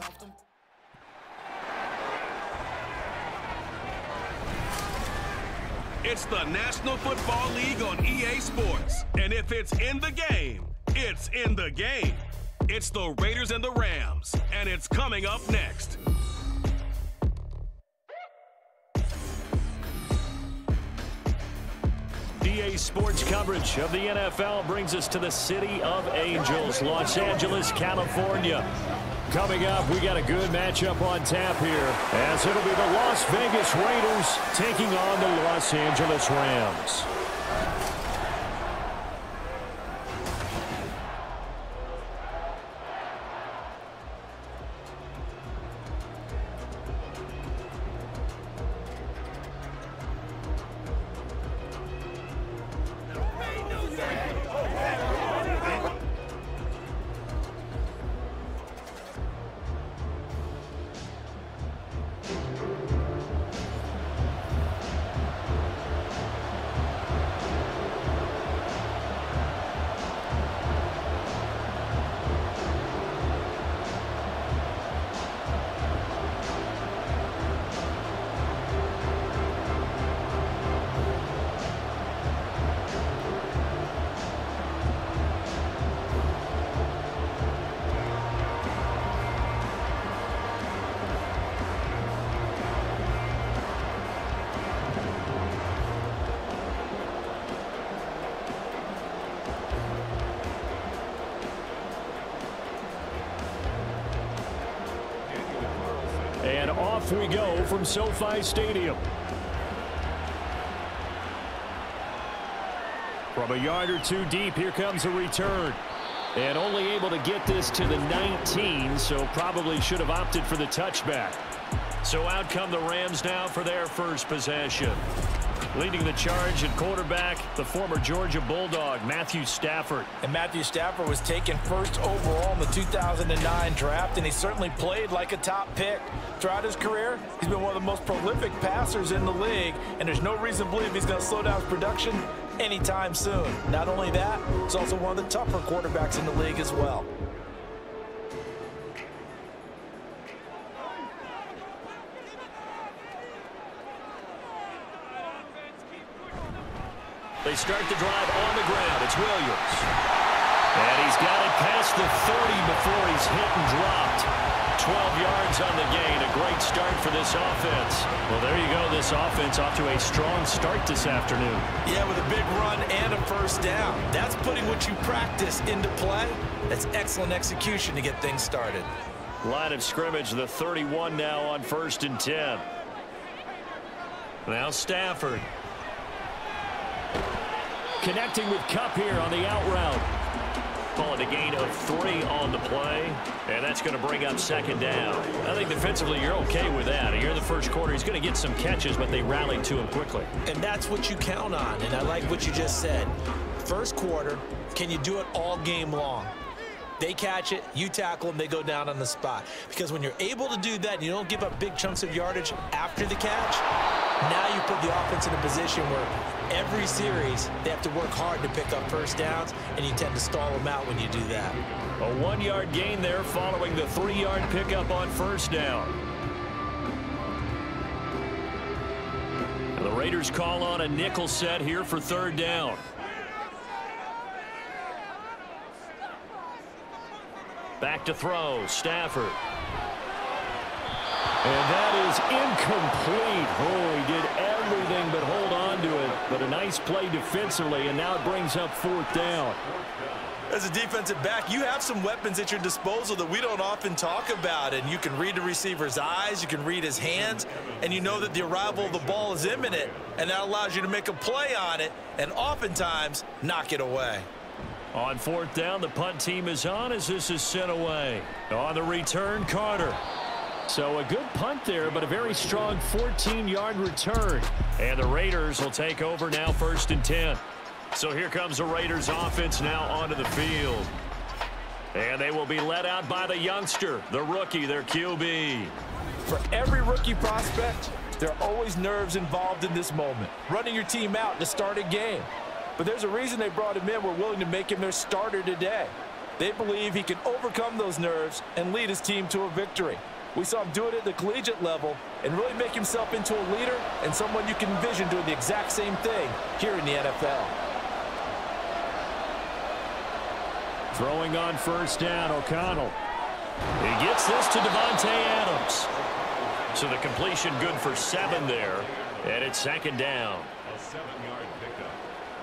off them. It's the National Football League on EA Sports. And if it's in the game, it's in the game. It's the Raiders and the Rams, and it's coming up next. EA Sports coverage of the NFL brings us to the City of Angels, Los Angeles, California. Coming up, we got a good matchup on tap here, as it'll be the Las Vegas Raiders taking on the Los Angeles Rams. From SoFi Stadium. From a yard or two deep, here comes a return. And only able to get this to the 19, so probably should have opted for the touchback. So out come the Rams now for their first possession. Leading the charge at quarterback, the former Georgia Bulldog, Matthew Stafford. And Matthew Stafford was taken first overall in the 2009 draft, and he certainly played like a top pick. Throughout his career, he's been one of the most prolific passers in the league, and there's no reason to believe he's going to slow down his production anytime soon. Not only that, he's also one of the tougher quarterbacks in the league as well. They start the drive on the ground. It's Williams. And he's got it past the 30 before he's hit and dropped. 12 yards on the gain. A great start for this offense. Well, there you go. This offense off to a strong start this afternoon. Yeah, with a big run and a first down. That's putting what you practice into play. That's excellent execution to get things started. Line of scrimmage, the 31 now on first and 10. Now Stafford. Connecting with Kupp here on the out route. Call it a gain of three on the play, and that's going to bring up second down. I think defensively you're okay with that. Here in the first quarter, he's going to get some catches, but they rallied to him quickly. And that's what you count on, and I like what you just said. First quarter, can you do it all game long? They catch it, you tackle them, they go down on the spot. Because when you're able to do that, you don't give up big chunks of yardage after the catch, now you put the offense in a position where every series they have to work hard to pick up first downs, and you tend to stall them out when you do that. A one-yard gain there following the three-yard pickup on first down. The Raiders call on a nickel set here for third down. Back to throw, Stafford. And that is incomplete. Oh, he did everything but hold on to it. But a nice play defensively, and now it brings up fourth down. As a defensive back, you have some weapons at your disposal that we don't often talk about. And you can read the receiver's eyes, you can read his hands, and you know that the arrival of the ball is imminent. And that allows you to make a play on it and oftentimes knock it away. On fourth down, the punt team is on as this is sent away. On the return, Carter. So a good punt there, but a very strong 14-yard return. And the Raiders will take over now first and 10. So here comes the Raiders offense now onto the field. And they will be led out by the youngster, the rookie, their QB. For every rookie prospect, there are always nerves involved in this moment. Running your team out to start a game. But there's a reason they brought him in. We're willing to make him their starter today. They believe he can overcome those nerves and lead his team to a victory. We saw him do it at the collegiate level and really make himself into a leader and someone you can envision doing the exact same thing here in the NFL. Throwing on first down, O'Connell. He gets this to Davante Adams. So the completion good for seven there, and it's second down. A seven-yard pickup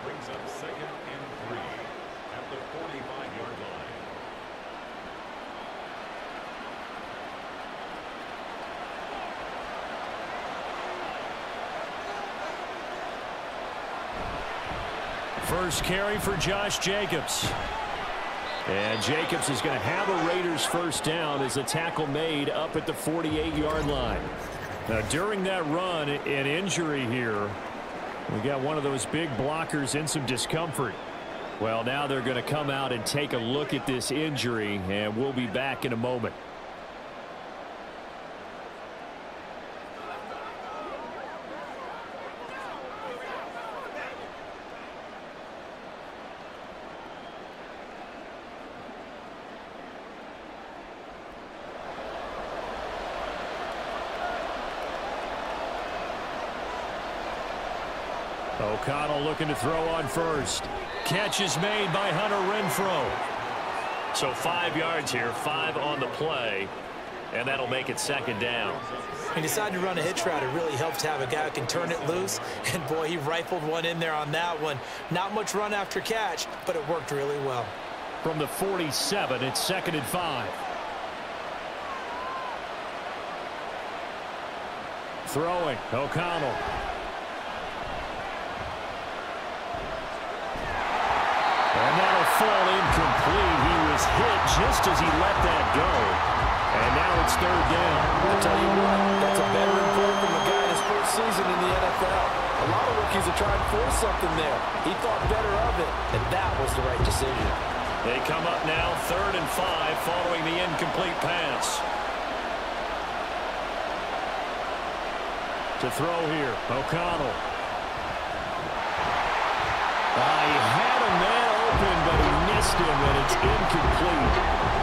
brings up second and three at the 45-yard line. First carry for Josh Jacobs. And Jacobs is going to have a Raiders first down as a tackle made up at the 48-yard line. Now, during that run, an injury here. We got one of those big blockers in some discomfort. Well, now they're going to come out and take a look at this injury, and we'll be back in a moment. O'Connell looking to throw on first. Catch is made by Hunter Renfrow. So five yards here, five on the play, and that'll make it second down. He decided to run a hitch route. It really helps to have a guy who can turn it loose. And, boy, he rifled one in there on that one. Not much run after catch, but it worked really well. From the 47, it's second and five. Throwing, O'Connell. And that'll fall incomplete. He was hit just as he let that go. And now it's third down. I'll tell you what, that's a veteran play from a guy in his first season in the NFL. A lot of rookies are trying to force something there. He thought better of it, and that was the right decision. They come up now third and five following the incomplete pass. To throw here, O'Connell. Uh, he had man open, but he missed him, and it's incomplete.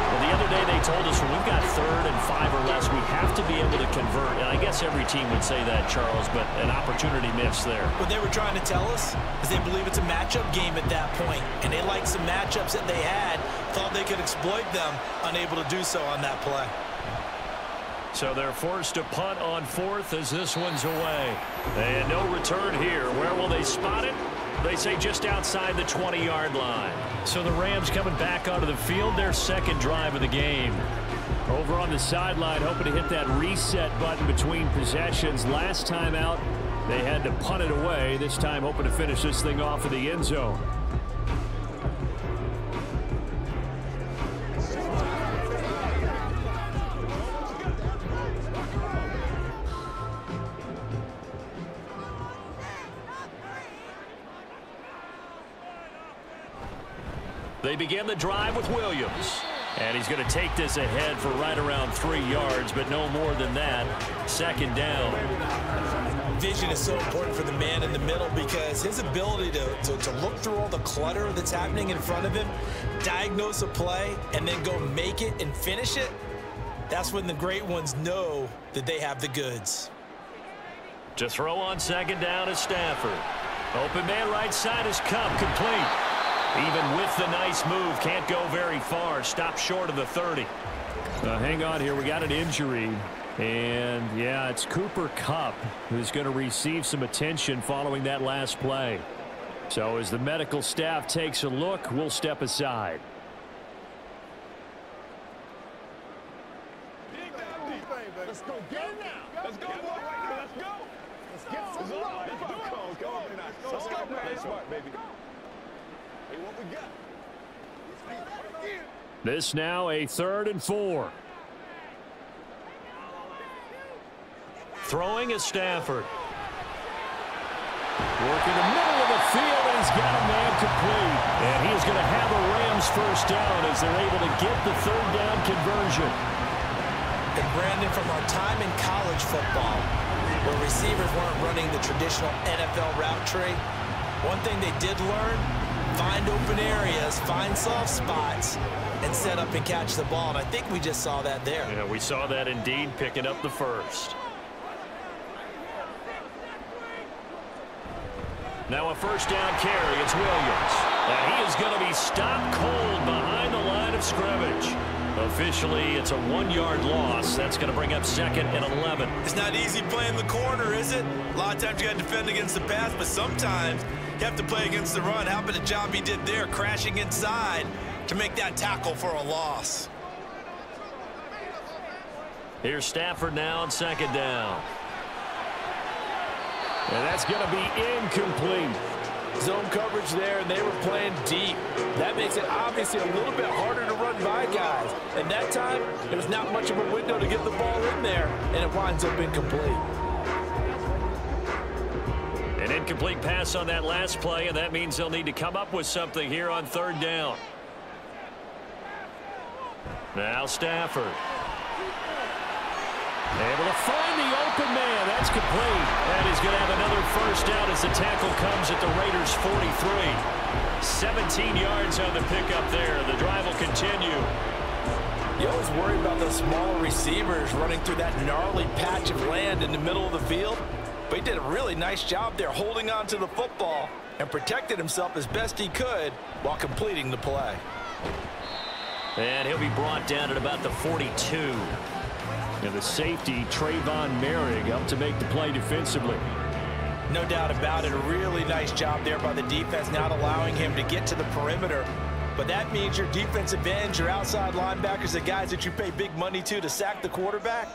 Well, the other day they told us when we've got third and five or less, we have to be able to convert. And I guess every team would say that, Charles, but an opportunity missed there. What they were trying to tell us is they believe it's a matchup game at that point, and they liked some matchups that they had, thought they could exploit them, unable to do so on that play. So they're forced to punt on fourth as this one's away. And no return here. Where will they spot it? They say just outside the 20-yard line. So the Rams coming back onto the field, their second drive of the game. Over on the sideline, hoping to hit that reset button between possessions. Last time out, they had to punt it away. This time hoping to finish this thing off in the end zone. They begin the drive with Williams. And he's going to take this ahead for right around three yards, but no more than that. Second down. Vision is so important for the man in the middle because his ability to, to, to look through all the clutter that's happening in front of him, diagnose a play, and then go make it and finish it, that's when the great ones know that they have the goods. To throw on second down is Stafford. Open man right side is Kupp complete. Even with the nice move, can't go very far. Stop short of the 30. Uh, hang on here. We got an injury. And, yeah, it's Cooper Kupp who's going to receive some attention following that last play. So as the medical staff takes a look, we'll step aside. Let's go get it now. Let's go, boy. Let's go. Let's get some love. Let's go. Come on, man. Let's go, man. Smart, baby. Hey, what we got? This now a third and four. Throwing is Stafford. Working the middle of the field, and he's got a man complete. And he's going to have a Rams first down as they're able to get the third down conversion. And Brandon, from our time in college football, where receivers weren't running the traditional NFL route tree, one thing they did learn, find open areas, find soft spots, and set up and catch the ball. And I think we just saw that there. Yeah, we saw that indeed picking up the first. Now a first down carry. It's Williams. And he is going to be stopped cold behind the line of scrimmage. Officially, it's a one-yard loss. That's going to bring up second and 11. It's not easy playing the corner, is it? A lot of times you got to defend against the pass, but sometimes you have to play against the run. How about the job he did there, crashing inside to make that tackle for a loss? Here's Stafford now on second down. And that's going to be incomplete. Zone coverage there, and they were playing deep. That makes it obviously a little bit harder to run by guys. And that time, there's not much of a window to get the ball in there, and it winds up incomplete. An incomplete pass on that last play, and that means they'll need to come up with something here on third down. Now Stafford. Able to find the open man. That's complete. And he's going to have another first down as the tackle comes at the Raiders' 43. 17 yards on the pickup there. The drive will continue. You always worry about those small receivers running through that gnarly patch of land in the middle of the field. But he did a really nice job there holding on to the football and protected himself as best he could while completing the play. And he'll be brought down at about the 42. And the safety, Tre'von Moehrig, up to make the play defensively. No doubt about it. A really nice job there by the defense, not allowing him to get to the perimeter. But that means your defensive ends, your outside linebackers, the guys that you pay big money to to sack the quarterback,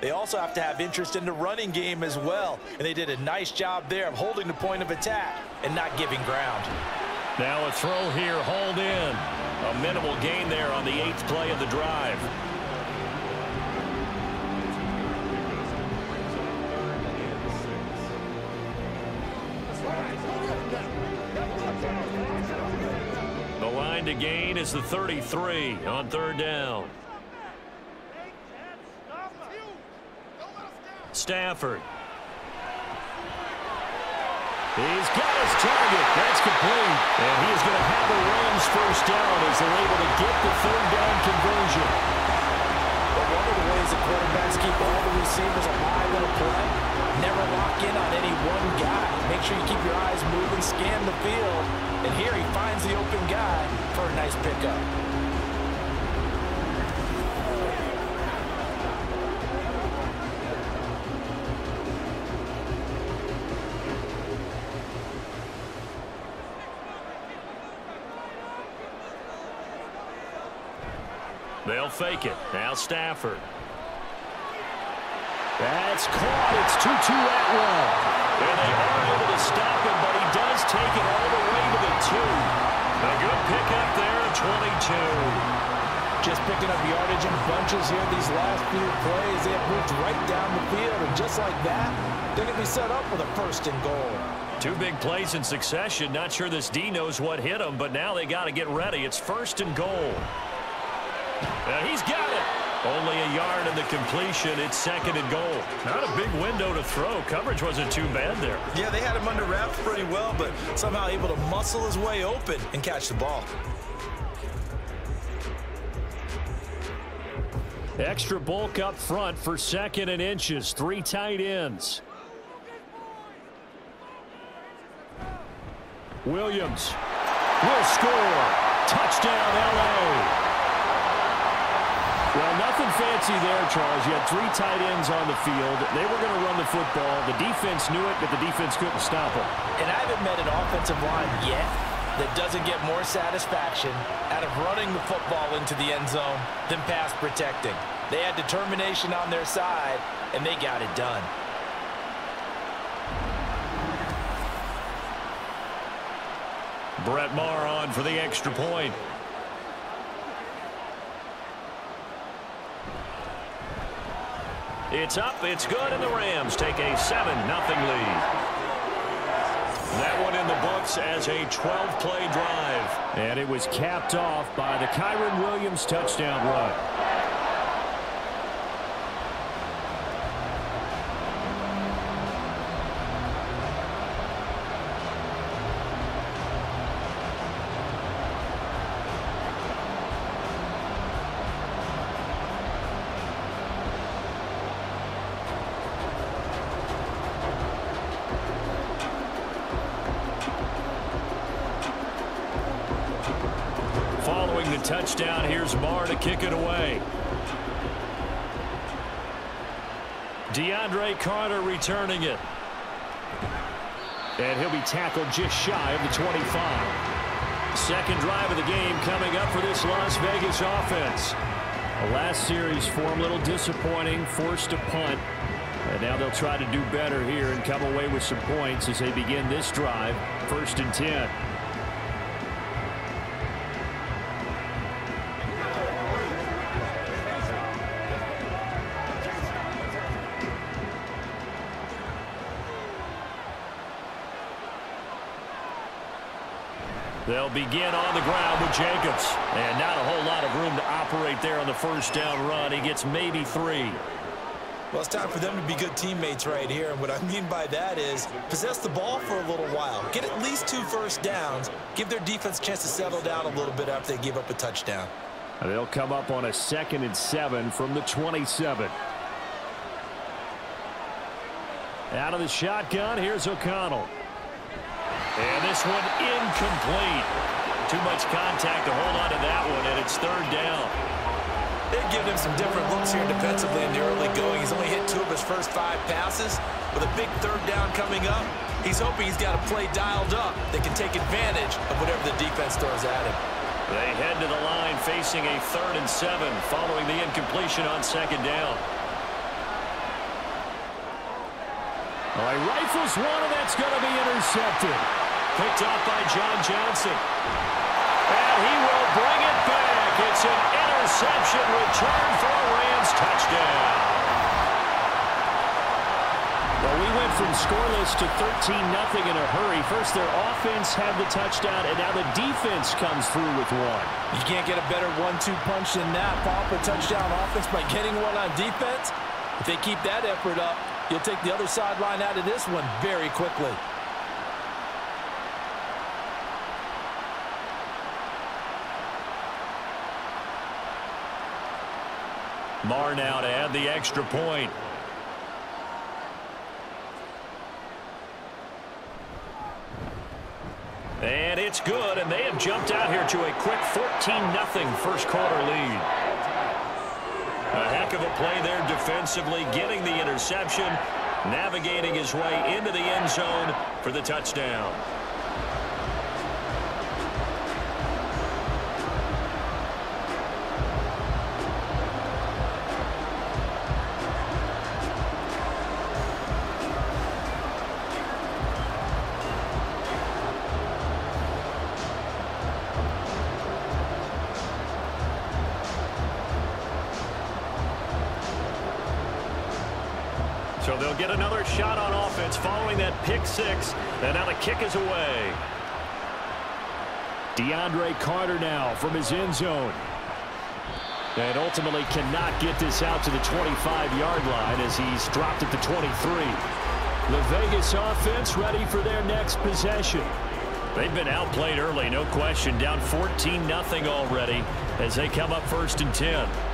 they also have to have interest in the running game as well. And they did a nice job there of holding the point of attack and not giving ground. Now a throw here, hauled in. A minimal gain there on the eighth play of the drive. The line to gain is the 33 on third down. Stafford. He's got his target. That's complete. And he is going to have the Rams first down as they're able to get the third down conversion. But one of the ways the quarterbacks keep all the receivers alive in a play, never lock in on any one guy. Make sure you keep your eyes moving, scan the field. And here he finds the open guy for a nice pickup. They'll fake it. Now Stafford. That's caught. It's Tutu Atwell. And they are able to stop him, but he does take it all the way to the two. A good pickup there at 22. Just picking up yardage in bunches here these last few plays. They have moved right down the field, and just like that, they're going to be set up with a first and goal. Two big plays in succession. Not sure this D knows what hit him, but now they got to get ready. It's first and goal. And he's got it. Only a yard in the completion. It's second and goal. Not a big window to throw. Coverage wasn't too bad there. Yeah, they had him under wraps pretty well, but somehow able to muscle his way open and catch the ball. Extra bulk up front for second and inches. Three tight ends. Williams will score. Touchdown, L.A. Nothing fancy there, Charles. You had three tight ends on the field. They were going to run the football. The defense knew it, but the defense couldn't stop them. And I haven't met an offensive line yet that doesn't get more satisfaction out of running the football into the end zone than pass protecting. They had determination on their side, and they got it done. Brett Maher on for the extra point. It's up, it's good, and the Rams take a 7-0 lead. That one in the books as a 12-play drive. And it was capped off by the Kyren Williams touchdown run. Returning it. And he'll be tackled just shy of the 25. Second drive of the game coming up for this Las Vegas offense. The last series for him, a little disappointing, forced a punt. And now they'll try to do better here and come away with some points as they begin this drive, first and 10. They'll begin on the ground with Jacobs. And not a whole lot of room to operate there on the first down run. He gets maybe three. Well, it's time for them to be good teammates right here. And what I mean by that is possess the ball for a little while. Get at least two first downs. Give their defense a chance to settle down a little bit after they give up a touchdown. They'll come up on a second and seven from the 27. Out of the shotgun, here's O'Connell. And this one incomplete. Too much contact to hold on to that one, and it's third down. They've given him some different looks here defensively in the early going. He's only hit two of his first five passes. With a big third down coming up, he's hoping he's got a play dialed up that can take advantage of whatever the defense throws at him. They head to the line facing a third and seven following the incompletion on second down. Well, he rifles one, and that's going to be intercepted. Picked up by John Johnson. And he will bring it back. It's an interception return for a Rams touchdown. Well, we went from scoreless to 13-0 in a hurry. First, their offense had the touchdown, and now the defense comes through with one. You can't get a better one-two punch than that. Pop a touchdown offense by getting one on defense. If they keep that effort up, you'll take the other sideline out of this one very quickly. Maher now to add the extra point. And it's good, and they have jumped out here to a quick 14-0 first quarter lead. A heck of a play there defensively, getting the interception, navigating his way into the end zone for the touchdown. They'll get another shot on offense following that pick six. And now the kick is away. DeAndre Carter now from his end zone. And ultimately cannot get this out to the 25-yard line as he's dropped at the 23. The Vegas offense ready for their next possession. They've been outplayed early, no question. Down 14-0 already as they come up first and 10.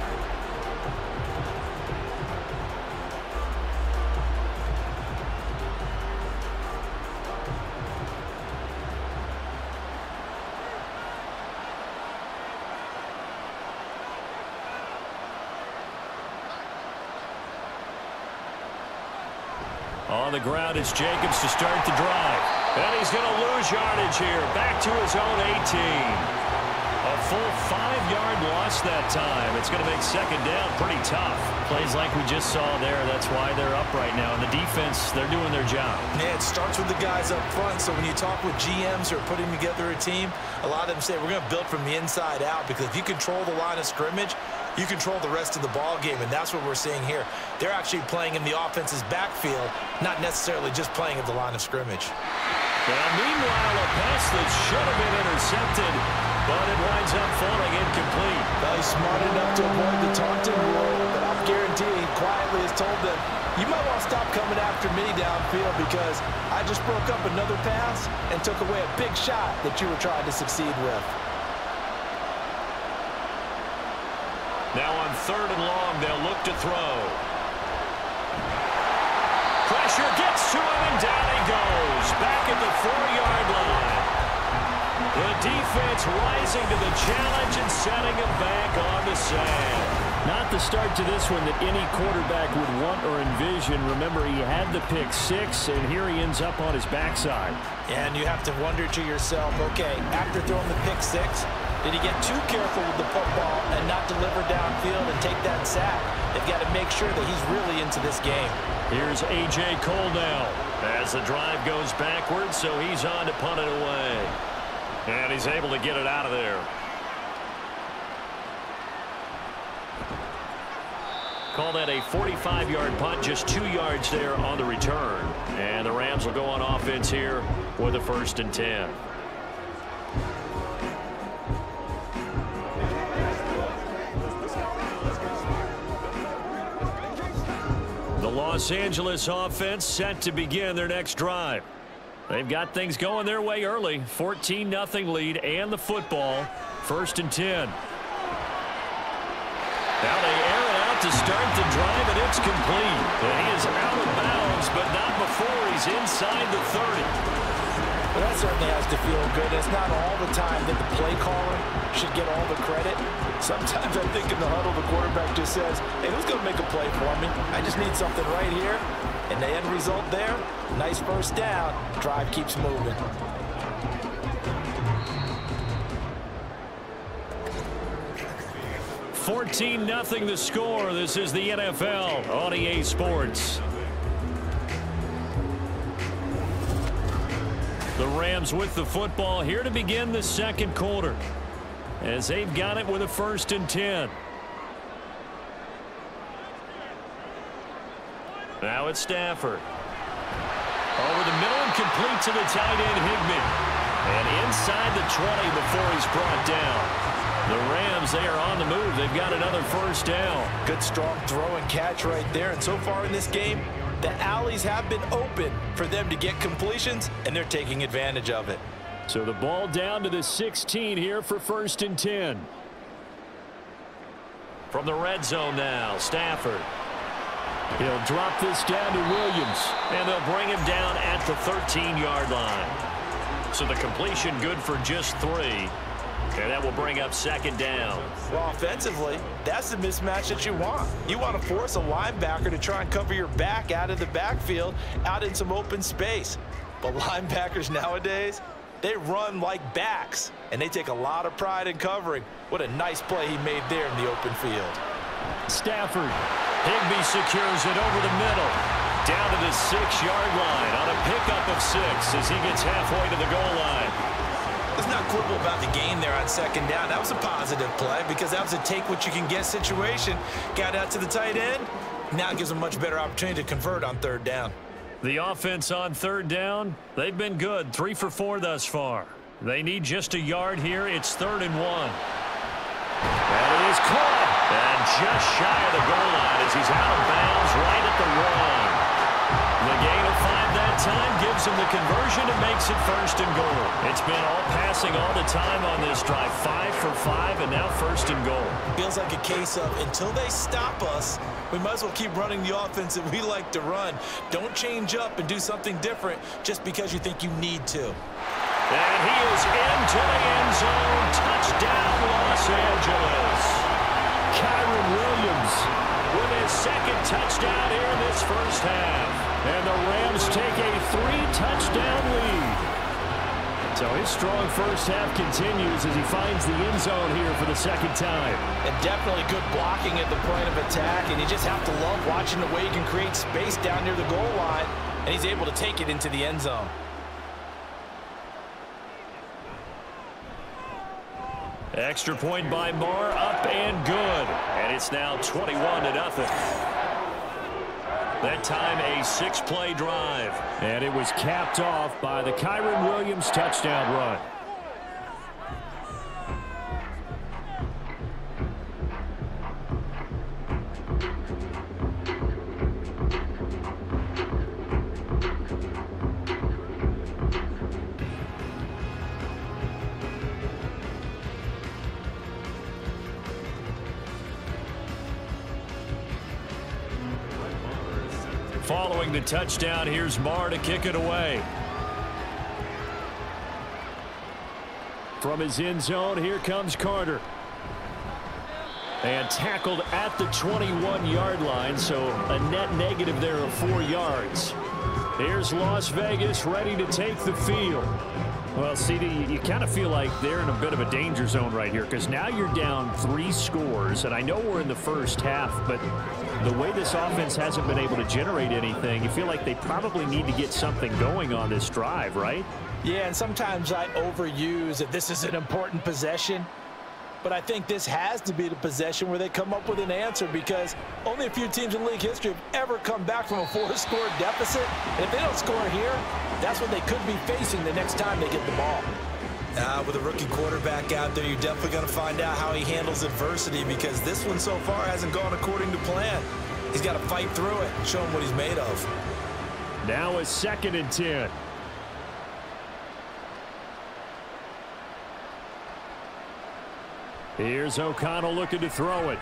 The ground is Jacobs to start the drive. And he's going to lose yardage here. Back to his own 18. A full five-yard loss that time. It's going to make second down pretty tough. Plays like we just saw there. That's why they're up right now. And the defense, they're doing their job. Yeah, it starts with the guys up front. So when you talk with GMs who are putting together a team, a lot of them say we're going to build from the inside out because if you control the line of scrimmage, you control the rest of the ball game, and that's what we're seeing here. They're actually playing in the offense's backfield, not necessarily just playing at the line of scrimmage. Well, meanwhile, a pass that should have been intercepted, but it winds up falling incomplete. Well, he's smart enough to avoid the taunting rule, but I'm guaranteeing quietly has told them, you might want to stop coming after me downfield because I just broke up another pass and took away a big shot that you were trying to succeed with. Now on third and long, they'll look to throw. Pressure gets to him, and down he goes. Back at the four-yard line. The defense rising to the challenge and setting him back on the sand. Not the start to this one that any quarterback would want or envision. Remember, he had the pick six, and here he ends up on his backside. And you have to wonder to yourself, okay, after throwing the pick six, did he get too careful with the football and not deliver downfield and take that sack? They've got to make sure that he's really into this game. Here's A.J. Cole now as the drive goes backwards, so he's on to punt it away. And he's able to get it out of there. Call that a 45-yard punt, just two yards there on the return. And the Rams will go on offense here with a first and 10. Los Angeles offense set to begin their next drive. They've got things going their way early. 14-0 lead and the football. First and 10. Now they air it out to start the drive, and it's complete. And he is out of bounds, but not before he's inside the 30. Well, that certainly has to feel good. It's not all the time that the play caller should get all the credit. Sometimes I think in the huddle, the quarterback just says, hey, who's going to make a play for me? I just need something right here. And the end result there, nice first down. Drive keeps moving. 14-0 the score. This is the NFL on EA Sports. The Rams with the football here to begin the second quarter. As they've got it with a first and 10. Now it's Stafford. Over the middle and complete to the tight end Higbee. And inside the 20 before he's brought down. The Rams, they are on the move. They've got another first down. Good strong throw and catch right there. And so far in this game, the alleys have been open for them to get completions, and they're taking advantage of it. So the ball down to the 16 here for first and 10. From the red zone now, Stafford. He'll drop this down to Williams, and they'll bring him down at the 13-yard line. So the completion good for just three. And that will bring up second down. Well, offensively, that's the mismatch that you want. You want to force a linebacker to try and cover your back out of the backfield, out in some open space. But linebackers nowadays, they run like backs, and they take a lot of pride in covering. What a nice play he made there in the open field. Stafford. Higbee secures it over the middle. Down to the six-yard line on a pickup of six as he gets halfway to the goal line. Let's not quibble about the game there on second down. That was a positive play because that was a take-what-you-can-get situation. Got out to the tight end. Now gives them a much better opportunity to convert on third down. The offense on third down, they've been good. Three for four thus far. They need just a yard here. It's third and one. And it is caught. And just shy of the goal line as he's out of bounds right gives him the conversion and makes it first and goal. It's been all passing all the time on this drive. Five for five and now first and goal. Feels like a case of until they stop us, we might as well keep running the offense that we like to run. Don't change up and do something different just because you think you need to. And he is into the end zone. Touchdown, Los Angeles. Kyren Williams with his second touchdown here in this first half. And the Rams take a three-touchdown lead. So his strong first half continues as he finds the end zone here for the second time. And definitely good blocking at the point of attack. And you just have to love watching the way he can create space down near the goal line. And he's able to take it into the end zone. Extra point by Maher, up and good. And it's now 21 to nothing. That time a six-play drive. And it was capped off by the Kyren Williams touchdown run. The touchdown, here's Maher to kick it away. From his end zone, here comes Carter. And tackled at the 21-yard line, so a net negative there of four yards. Here's Las Vegas ready to take the field. Well, CD, you, kind of feel like they're in a bit of a danger zone right here because now you're down three scores, and I know we're in the first half, but the way this offense hasn't been able to generate anything, you feel like they probably need to get something going on this drive, right? Yeah, and sometimes I overuse that this is an important possession. But I think this has to be the possession where they come up with an answer because only a few teams in league history have ever come back from a four-score deficit. And if they don't score here, that's what they could be facing the next time they get the ball. Uh, with a rookie quarterback out there, you're definitely going to find out how he handles adversity because this one so far hasn't gone according to plan. He's got to fight through it and show him what he's made of. Now a second and 10. Here's O'Connell looking to throw it.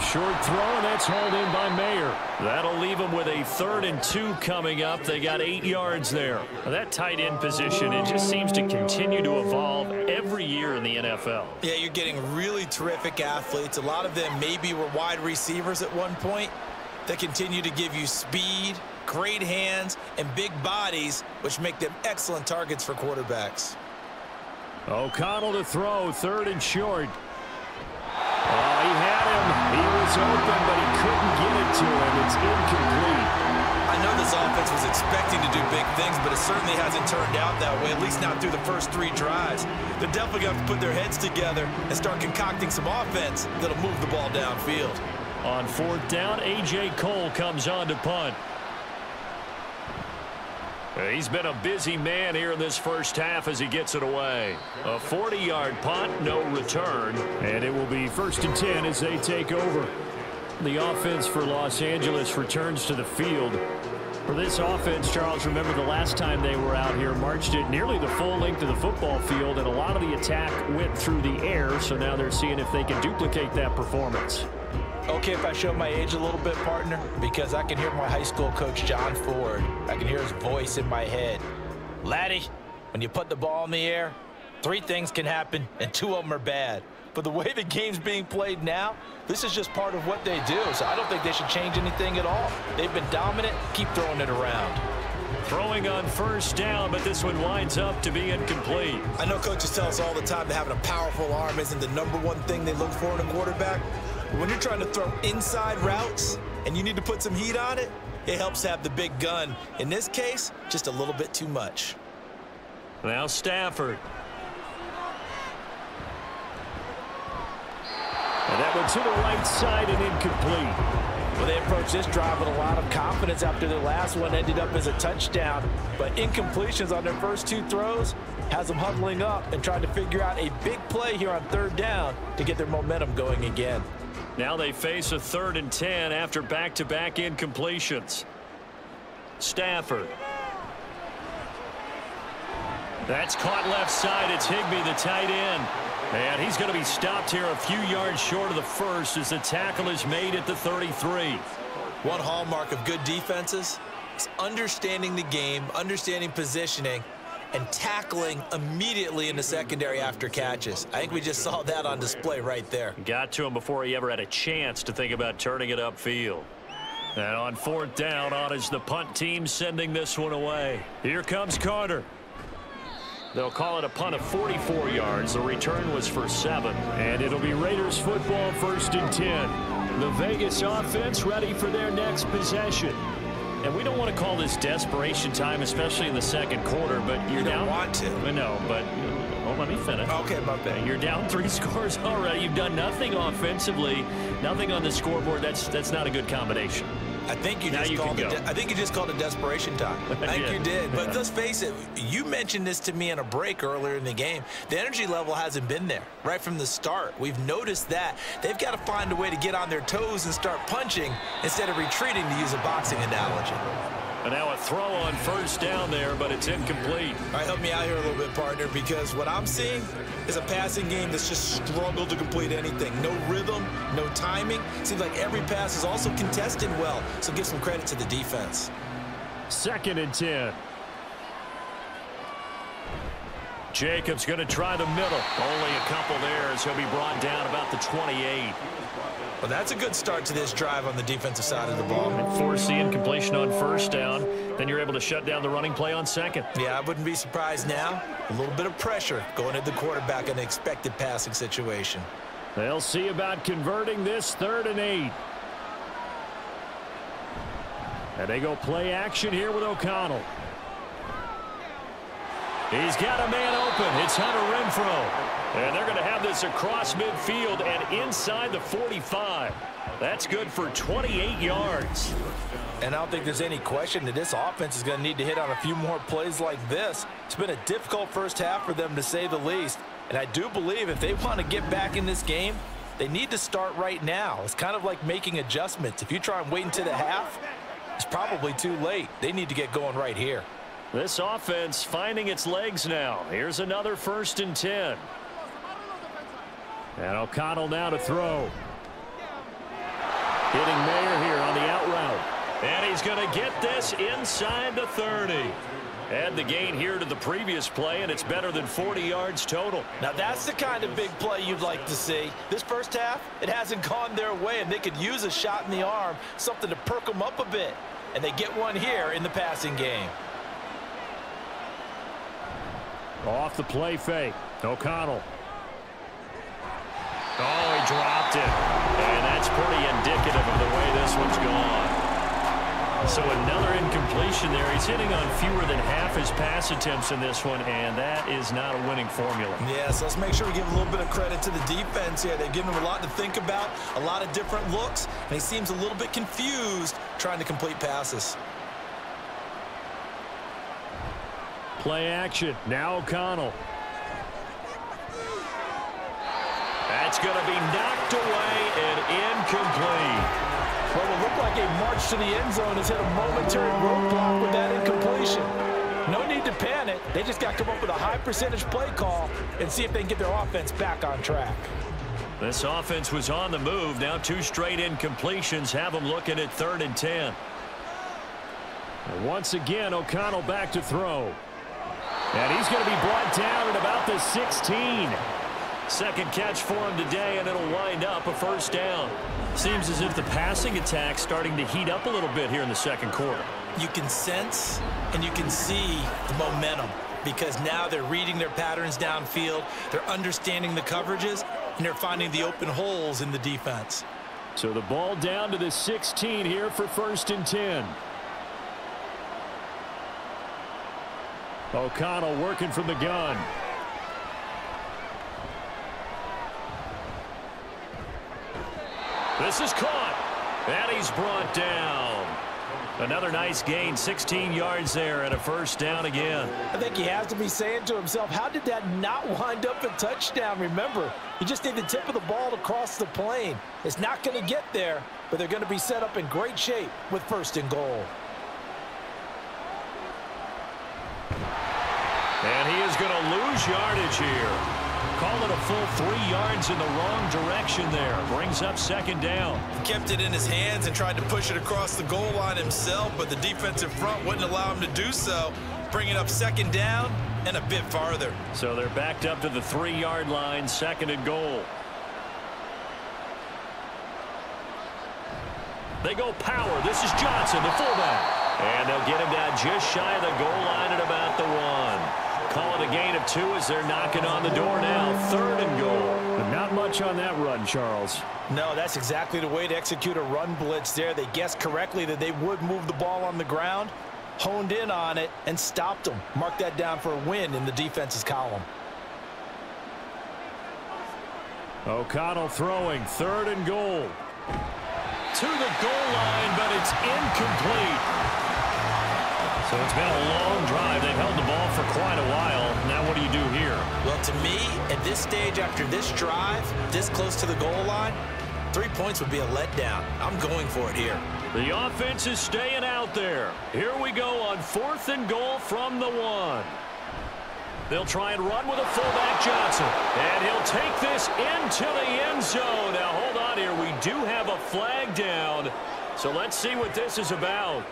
Short throw, and that's hauled in by Mayer. That'll leave him with a third and two coming up. They got eight yards there. That tight end position, it just seems to continue to evolve every year in the NFL. Yeah, you're getting really terrific athletes. A lot of them maybe were wide receivers at one point that continue to give you speed, great hands, and big bodies, which make them excellent targets for quarterbacks. O'Connell to throw, third and short. Oh, he had him. He was open, but he couldn't get it to him. It's incomplete. I know this offense was expecting to do big things, but it certainly hasn't turned out that way, at least not through the first three drives. They're definitely going to put their heads together and start concocting some offense that'll move the ball downfield. On fourth down, A.J. Cole comes on to punt. He's been a busy man here in this first half as he gets it away. A 40-yard punt, no return, and it will be first and 10 as they take over. The offense for Los Angeles returns to the field. For this offense, Charles, remember the last time they were out here, marched it nearly the full length of the football field, and a lot of the attack went through the air, so now they're seeing if they can duplicate that performance. Okay if I show my age a little bit, partner? Because I can hear my high school coach, John Ford. I can hear his voice in my head. Laddie, when you put the ball in the air, three things can happen, and two of them are bad. But the way the game's being played now, this is just part of what they do. So I don't think they should change anything at all. They've been dominant. Keep throwing it around. Throwing on first down, but this one winds up to be incomplete. I know coaches tell us all the time that having a powerful arm isn't the number one thing they look for in a quarterback. But when you're trying to throw inside routes and you need to put some heat on it, it helps have the big gun. In this case, just a little bit too much. Now Stafford. And that one to the right side and incomplete. Well, they approached this drive with a lot of confidence after their last one ended up as a touchdown. But incompletions on their first two throws has them huddling up and trying to figure out a big play here on third down to get their momentum going again. Now they face a third and 10 after back-to-back -back incompletions. Stafford. That's caught left side. It's Higbee, the tight end. And he's going to be stopped here a few yards short of the first as the tackle is made at the 33. One hallmark of good defenses is understanding the game, understanding positioning, and tackling immediately in the secondary after catches. I think we just saw that on display right there. Got to him before he ever had a chance to think about turning it upfield. And on fourth down, on is the punt team sending this one away. Here comes Carter. They'll call it a punt of 44 yards. The return was for seven. And it'll be Raiders football first and 10. The Vegas offense ready for their next possession. And we don't want to call this desperation time, especially in the second quarter, but you're you down. want to. I know, but uh, well, let me finish. Okay, my bad. You're down three scores already. You've done nothing offensively, nothing on the scoreboard. That's that's not a good combination. I think you Now just you called it. I think you just called it desperation time. I think did. you did. But Yeah. let's face it. You mentioned this to me in a break earlier in the game. The energy level hasn't been there right from the start. We've noticed that they've got to find a way to get on their toes and start punching instead of retreating, to use a boxing analogy. And now a throw on first down there, but it's incomplete. All right, help me out here a little bit, partner, because what I'm seeing is a passing game that's just struggled to complete anything. No rhythm, no timing. Seems like every pass is also contested well, so give some credit to the defense. Second and 10. Jacobs going to try the middle. Only a couple there as he'll be brought down about the 28. Well, that's a good start to this drive on the defensive side of the ball. And force the incompletion on first down. Then you're able to shut down the running play on second. Yeah, I wouldn't be surprised now. A little bit of pressure going at the quarterback in an expected passing situation. They'll see about converting this third and eight. And they go play action here with O'Connell. He's got a man open. It's Hunter Renfrow. And they're going to have this across midfield and inside the 45. That's good for 28 yards. And I don't think there's any question that this offense is going to need to hit on a few more plays like this. It's been a difficult first half for them, to say the least. And I do believe if they want to get back in this game, they need to start right now. It's kind of like making adjustments. If you try and wait until the half, it's probably too late. They need to get going right here. This offense finding its legs now. Here's another first and 10. And O'Connell now to throw. Hitting Mayer here on the out route. And he's going to get this inside the 30. Add the gain here to the previous play, and it's better than 40 yards total. Now, that's the kind of big play you'd like to see. This first half, it hasn't gone their way, and they could use a shot in the arm, something to perk them up a bit. And they get one here in the passing game. Off the play fake. O'Connell. Oh, he dropped it. And that's pretty indicative of the way this one's gone. So another incompletion there. He's hitting on fewer than half his pass attempts in this one, and that is not a winning formula. Yeah, so let's make sure we give a little bit of credit to the defense here. They've given him a lot to think about, a lot of different looks, and he seems a little bit confused trying to complete passes. Play action. Now O'Connell. That's going to be knocked away and incomplete. Well, it looked like a march to the end zone has hit a momentary roadblock with that incompletion. No need to panic. They just got to come up with a high percentage play call and see if they can get their offense back on track. This offense was on the move. Now two straight incompletions have them looking at third and 10. And once again, O'Connell back to throw. And he's going to be brought down at about the 16. Second catch for him today, and it'll wind up a first down. Seems as if the passing attack's starting to heat up a little bit here in the second quarter. You can sense and you can see the momentum because now they're reading their patterns downfield, they're understanding the coverages, and they're finding the open holes in the defense. So the ball down to the 16 here for first and 10. O'Connell working from the gun. This is caught. And he's brought down. Another nice gain, 16 yards there and a first down again. I think he has to be saying to himself, how did that not wind up a touchdown? Remember, you just need the tip of the ball to cross the plane. It's not going to get there, but they're going to be set up in great shape with first and goal. And he is going to lose yardage here. Call it a full three yards in the wrong direction there. Brings up second down. He kept it in his hands and tried to push it across the goal line himself, but the defensive front wouldn't allow him to do so. Bring it up second down and a bit farther. So they're backed up to the three-yard line, second and goal. They go power. This is Johnson, the fullback. And they'll get him down just shy of the goal line at about the one. Call it a gain of two as they're knocking on the door now. Third and goal. But not much on that run, Charles. No, that's exactly the way to execute a run blitz there. They guessed correctly that they would move the ball on the ground, honed in on it, and stopped them. Mark that down for a win in the defense's column. O'Connell throwing third and goal. To the goal line, but it's incomplete. So it's been a long drive. They've held the ball for quite a while. Now what do you do here? Well, to me, at this stage after this drive, this close to the goal line, three points would be a letdown. I'm going for it here. The offense is staying out there. Here we go on fourth and goal from the one. They'll try and run with a fullback Johnson. And he'll take this into the end zone. Now, hold on here. We do have a flag down. So let's see what this is about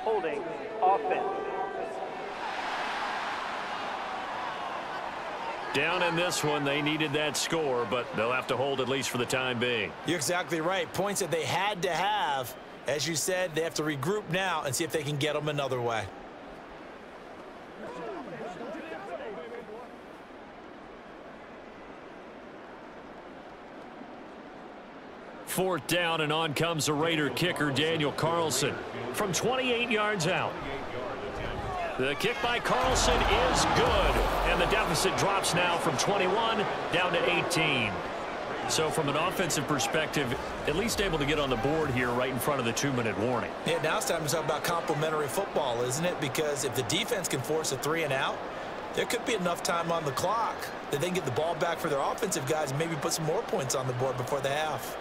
holding offense. Down in this one, they needed that score, but they'll have to hold at least for the time being. You're exactly right. Points that they had to have. As you said, they have to regroup now and see if they can get them another way. Fourth down, and on comes the Raider kicker, Daniel Carlson, from 28 yards out. The kick by Carlson is good, and the deficit drops now from 21 down to 18. So from an offensive perspective, at least able to get on the board here right in front of the two-minute warning. Yeah, now it's time to talk about complementary football, isn't it? Because if the defense can force a three and out, there could be enough time on the clock that they can get the ball back for their offensive guys and maybe put some more points on the board before the half.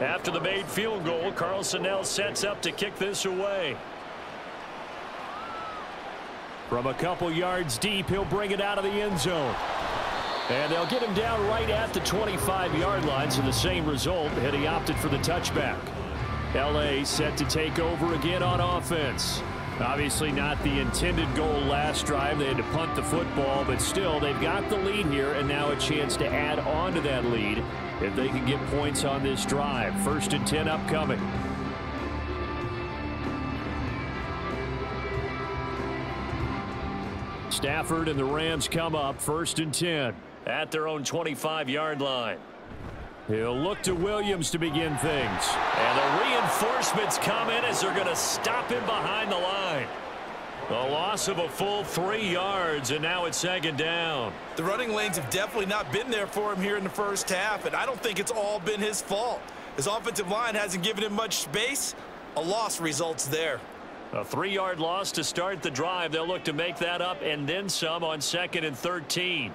After the made field goal, Carlson now sets up to kick this away. From a couple yards deep, he'll bring it out of the end zone. And they'll get him down right at the 25-yard line, so the same result had he opted for the touchback. L.A. set to take over again on offense. Obviously not the intended goal last drive. They had to punt the football, but still, they've got the lead here, and now a chance to add on to that lead if they can get points on this drive. First and 10 upcoming. Stafford and the Rams come up first and 10 at their own 25-yard line. He'll look to Williams to begin things. And the reinforcements come in as they're going to stop him behind the line. The loss of a full three yards, and now it's second down. The running lanes have definitely not been there for him here in the first half, and I don't think it's all been his fault. His offensive line hasn't given him much space. A loss results there. A three-yard loss to start the drive. They'll look to make that up and then some on second and 13.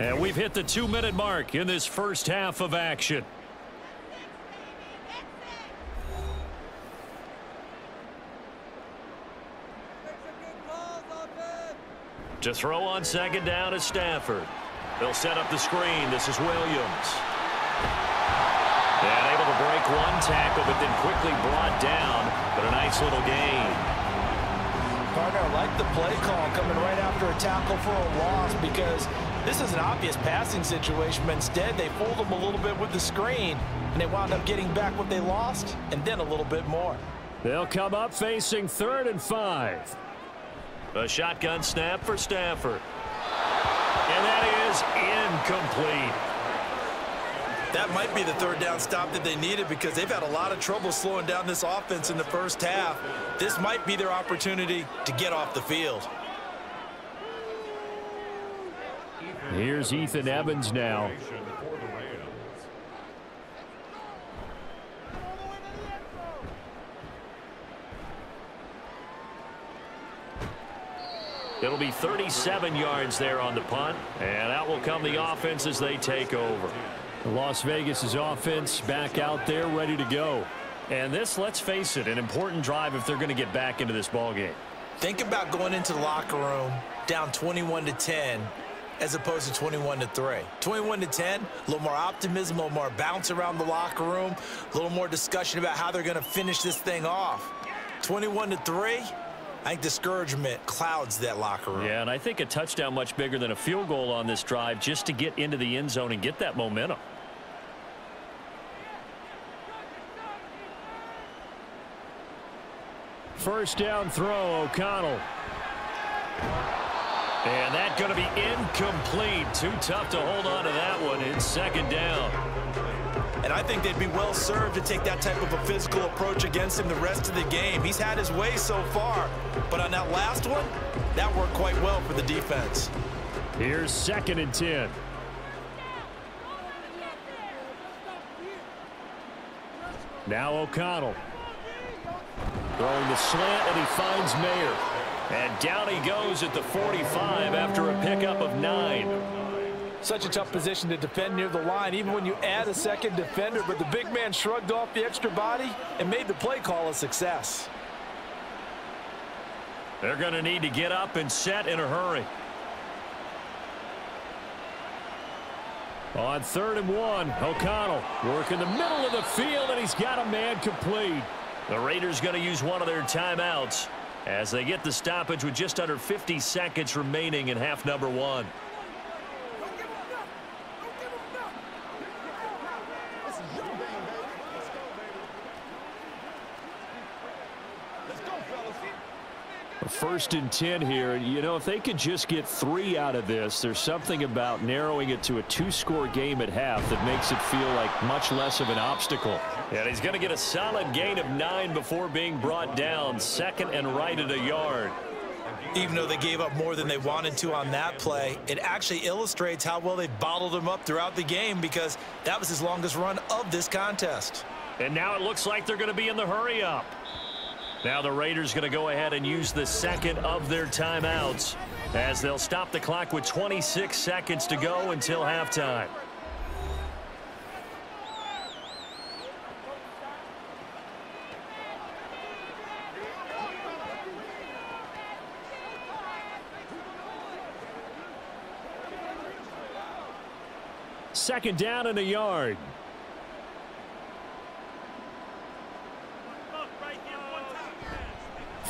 And we've hit the two-minute mark in this first half of action. To throw on second down is Stafford. They'll set up the screen. This is Williams. And able to break one tackle, but then quickly brought down. But a nice little gain. Partner, I like the play call coming right after a tackle for a loss because this is an obvious passing situation, but instead they fooled them a little bit with the screen, and they wound up getting back what they lost, and then a little bit more. They'll come up facing third and five. A shotgun snap for Stafford. And that is incomplete. That might be the third down stop that they needed because they've had a lot of trouble slowing down this offense in the first half. This might be their opportunity to get off the field. Here's Ethan Evans now. It'll be 37 yards there on the punt, and out will come the offense as they take over. Las Vegas' offense back out there ready to go. And this, let's face it, an important drive if they're going to get back into this ball game. Think about going into the locker room down 21 to 10 as opposed to 21 to 3. 21 to 10, a little more optimism, a little more bounce around the locker room, a little more discussion about how they're going to finish this thing off. 21 to 3, I think discouragement clouds that locker room. Yeah, and I think a touchdown much bigger than a field goal on this drive just to get into the end zone and get that momentum. First down throw, O'Connell. And that going to be incomplete. Too tough to hold on to that one. It's second down. And I think they'd be well served to take that type of a physical approach against him the rest of the game. He's had his way so far. But on that last one, that worked quite well for the defense. Here's second and 10. Now O'Connell. Throwing the slant, and he finds Mayer. And down he goes at the 45 after a pickup of nine. Such a tough position to defend near the line, even when you add a second defender. But the big man shrugged off the extra body and made the play call a success. They're going to need to get up and set in a hurry. On third and one, O'Connell working the middle of the field, and he's got a man complete. The Raiders going to use one of their timeouts as they get the stoppage with just under 50 seconds remaining in half number one. First and 10 here. You know, if they could just get three out of this, there's something about narrowing it to a two-score game at half that makes it feel like much less of an obstacle. And he's going to get a solid gain of nine before being brought down. Second and right at a yard. Even though they gave up more than they wanted to on that play, it actually illustrates how well they bottled him up throughout the game because that was his longest run of this contest. And now it looks like they're going to be in the hurry up. Now the Raiders going to go ahead and use the second of their timeouts as they'll stop the clock with 26 seconds to go until halftime. Second down in a yard.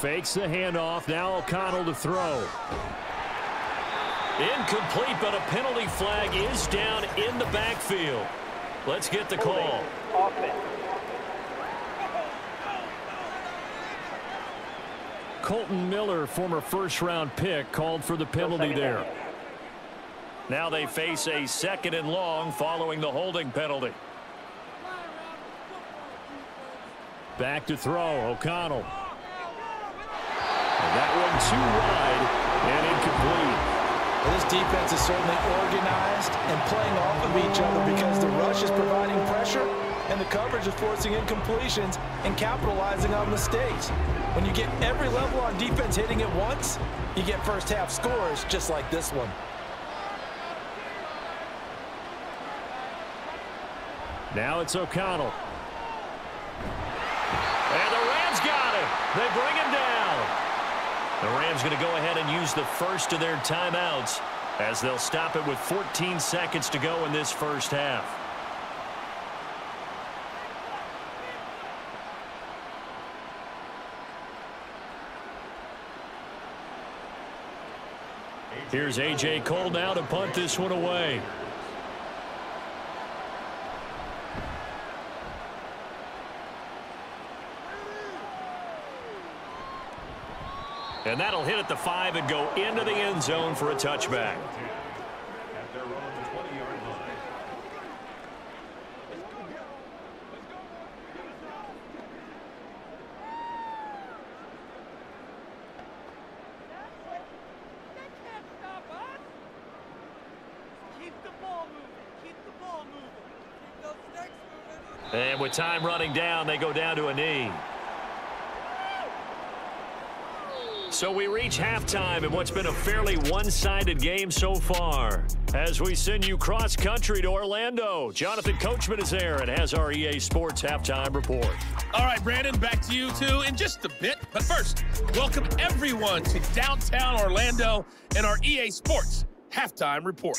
Fakes the handoff. Now O'Connell to throw. Incomplete, but a penalty flag is down in the backfield. Let's get the call. Kolton Miller, former first-round pick, called for the penalty there. Now they face a second and long following the holding penalty. Back to throw. O'Connell. That one too wide and incomplete. Well, this defense is certainly organized and playing off of each other because the rush is providing pressure and the coverage is forcing incompletions and capitalizing on mistakes. When you get every level on defense hitting at once, you get first half scores just like this one. Now it's O'Connell. And the Rams got him. They down. The Rams going to go ahead and use the first of their timeouts as they'll stop it with 14 seconds to go in this first half. Here's A.J. Cole now to punt this one away. And that'll hit at the five and go into the end zone for a touchback. And with time running down, they go down to a knee. So we reach halftime in what's been a fairly one-sided game so far. As we send you cross-country to Orlando, Jonathan Coachman is there and has our EA Sports halftime report. All right, Brandon, back to you two in just a bit. But first, welcome everyone to downtown Orlando and our EA Sports halftime report.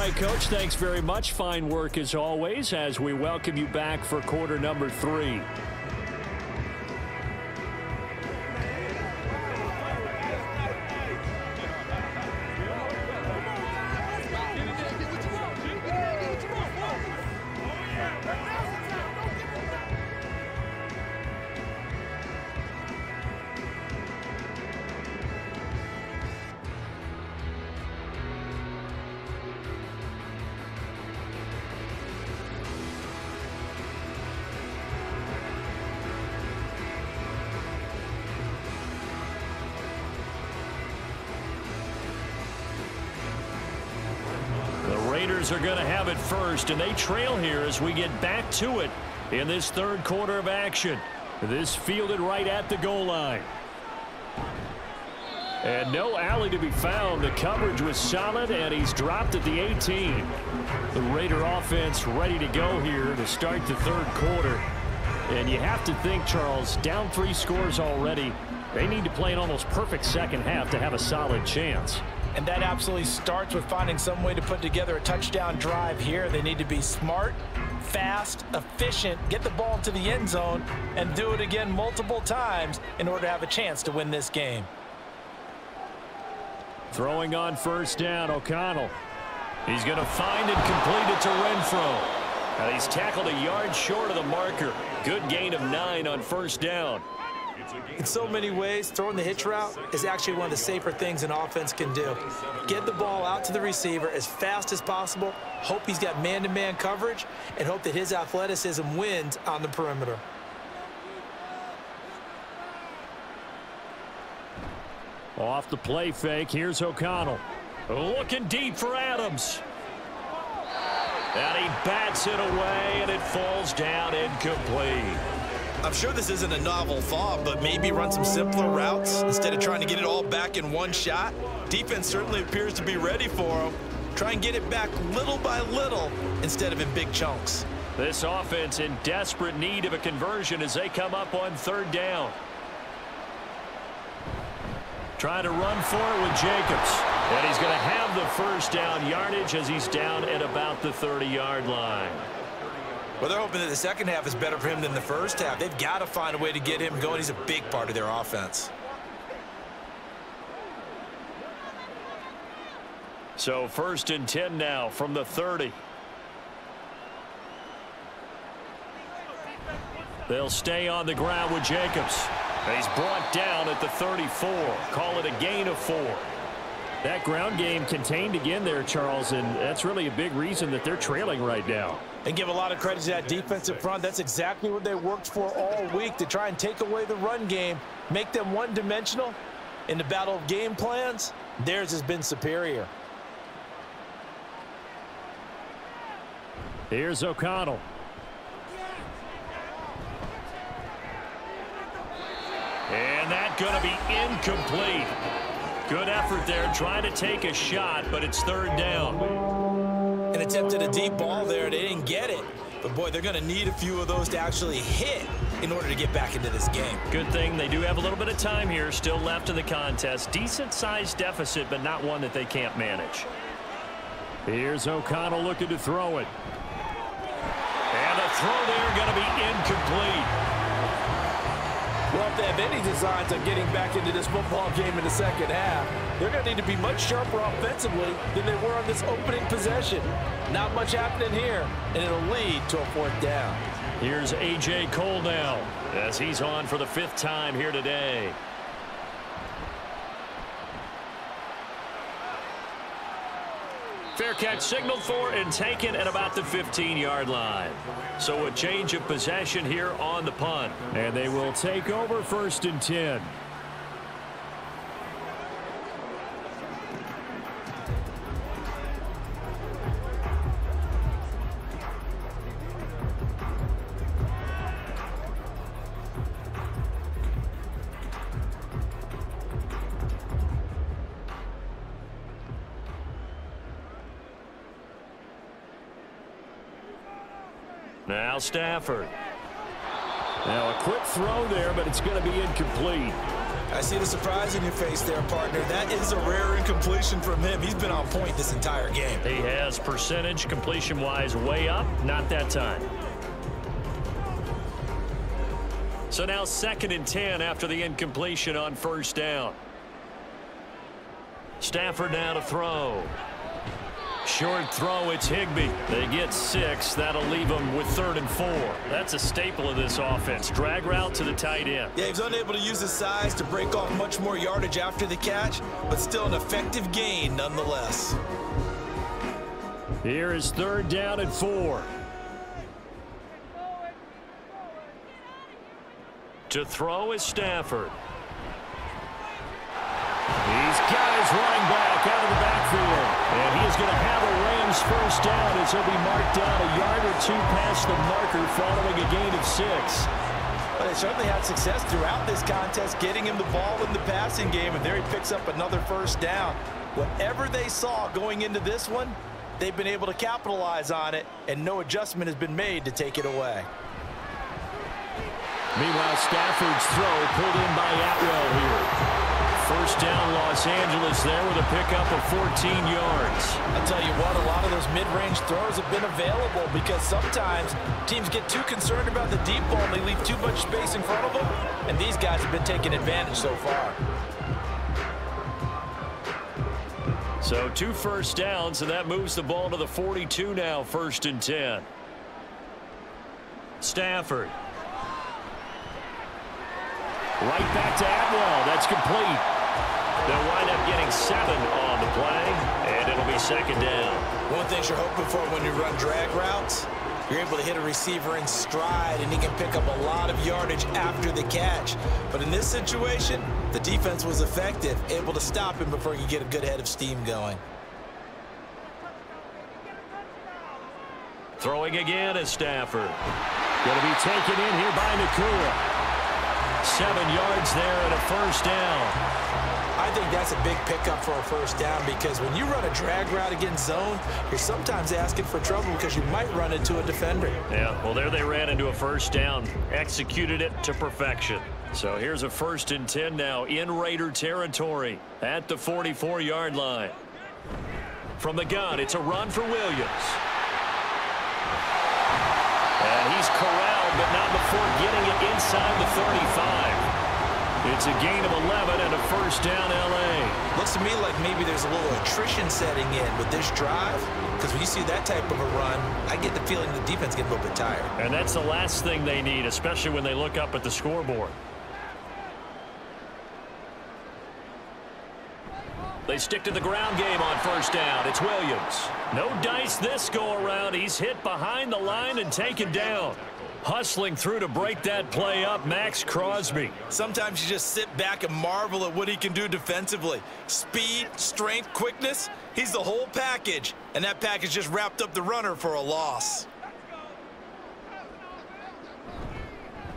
Right, Coach, thanks very much. Fine work as always as we welcome you back for quarter number three. Are going to have it first, and they trail here as we get back to it in this third quarter of action. This fielded right at the goal line. And no alley to be found. The coverage was solid, and he's dropped at the 18. The Raider offense ready to go here to start the third quarter. And you have to think, Charles, down three scores already. They need to play an almost perfect second half to have a solid chance. And that absolutely starts with finding some way to put together a touchdown drive here. They need to be smart, fast, efficient, get the ball to the end zone, and do it again multiple times in order to have a chance to win this game. Throwing on first down, O'Connell. He's going to find and complete it to Renfrow. Now he's tackled a yard short of the marker. Good gain of nine on first down. In so many ways, throwing the hitch route is actually one of the safer things an offense can do. Get the ball out to the receiver as fast as possible, hope he's got man-to-man -man coverage, and hope that his athleticism wins on the perimeter. Off the play fake, here's O'Connell. Looking deep for Adams. And he bats it away, and it falls down incomplete. I'm sure this isn't a novel thought, but maybe run some simpler routes instead of trying to get it all back in one shot. Defense certainly appears to be ready for him. Try and get it back little by little instead of in big chunks. This offense in desperate need of a conversion as they come up on third down. Trying to run for it with Jacobs. And he's going to have the first down yardage as he's down at about the 30-yard line. Well, they're hoping that the second half is better for him than the first half. They've got to find a way to get him going. He's a big part of their offense. So first and 10 now from the 30. They'll stay on the ground with Jacobs. He's brought down at the 34. Call it a gain of four. That ground game contained again there, Charles, and that's really a big reason that they're trailing right now. And give a lot of credit to that defensive front. That's exactly what they worked for all week to try and take away the run game, make them one-dimensional. In the battle of game plans, theirs has been superior. Here's O'Connell. And that going to be incomplete. Good effort there trying to take a shot, but it's third down. An attempted a deep ball there. They didn't get it. But, boy, they're going to need a few of those to actually hit in order to get back into this game. Good thing they do have a little bit of time here still left in the contest. Decent-sized deficit, but not one that they can't manage. Here's O'Connell looking to throw it. And the throw there going to be incomplete. Well, if they have any designs on getting back into this football game in the second half, they're going to need to be much sharper offensively than they were on this opening possession. Not much happening here, and it'll lead to a fourth down. Here's A.J. Cole now as he's on for the fifth time here today. Fair catch signaled for and taken at about the 15-yard line. So a change of possession here on the punt. And they will take over first and 10. Now Stafford. Now a quick throw there, but it's going to be incomplete. I see the surprise in your face there, partner. That is a rare incompletion from him. He's been on point this entire game. He has percentage completion-wise way up. Not that time. So now second and 10 after the incompletion on first down. Stafford now to throw. Short throw, it's Higbee. They get six. That'll leave them with third and four. That's a staple of this offense. Drag route to the tight end. Yeah, he's unable to use his size to break off much more yardage after the catch, but still an effective gain nonetheless. Here is third down and four. To throw is Stafford. He's got his running back out of the backfield. And he is going to have a Rams first down as he'll be marked down a yard or two past the marker following a gain of six. But they certainly had success throughout this contest getting him the ball in the passing game, and there he picks up another first down. Whatever they saw going into this one, they've been able to capitalize on it, and no adjustment has been made to take it away. Meanwhile, Stafford's throw pulled in by Atwell here. First down, Los Angeles there with a pickup of 14 yards. I'll tell you what, a lot of those mid-range throws have been available because sometimes teams get too concerned about the deep ball and they leave too much space in front of them, and these guys have been taking advantage so far. So two first downs, and that moves the ball to the 42 now, first and 10. Stafford. Right back to Atwell. That's complete. Up getting seven on the play, and it'll be second down. One thing you're hoping for when you run drag routes, you're able to hit a receiver in stride, and he can pick up a lot of yardage after the catch. But in this situation, the defense was effective, able to stop him before he could get a good head of steam going. Throwing again is Stafford. Going to be taken in here by Nacua. Seven yards there and a first down. I think that's a big pickup for a first down because when you run a drag route against zone, you're sometimes asking for trouble because you might run into a defender. Yeah, well, there they ran into a first down. Executed it to perfection. So here's a first and 10 now in Raider territory at the 44-yard line. From the gun, it's a run for Williams. And he's corralled, but not before getting it inside the 35. It's a gain of 11 and a first down L.A. Looks to me like maybe there's a little attrition setting in with this drive because when you see that type of a run, I get the feeling the defense get a little bit tired. And that's the last thing they need, especially when they look up at the scoreboard. They stick to the ground game on first down. It's Williams. No dice this go around. He's hit behind the line and taken down. Hustling through to break that play up, Maxx Crosby. Sometimes you just sit back and marvel at what he can do defensively. Speed, strength, quickness, he's the whole package. And that package just wrapped up the runner for a loss.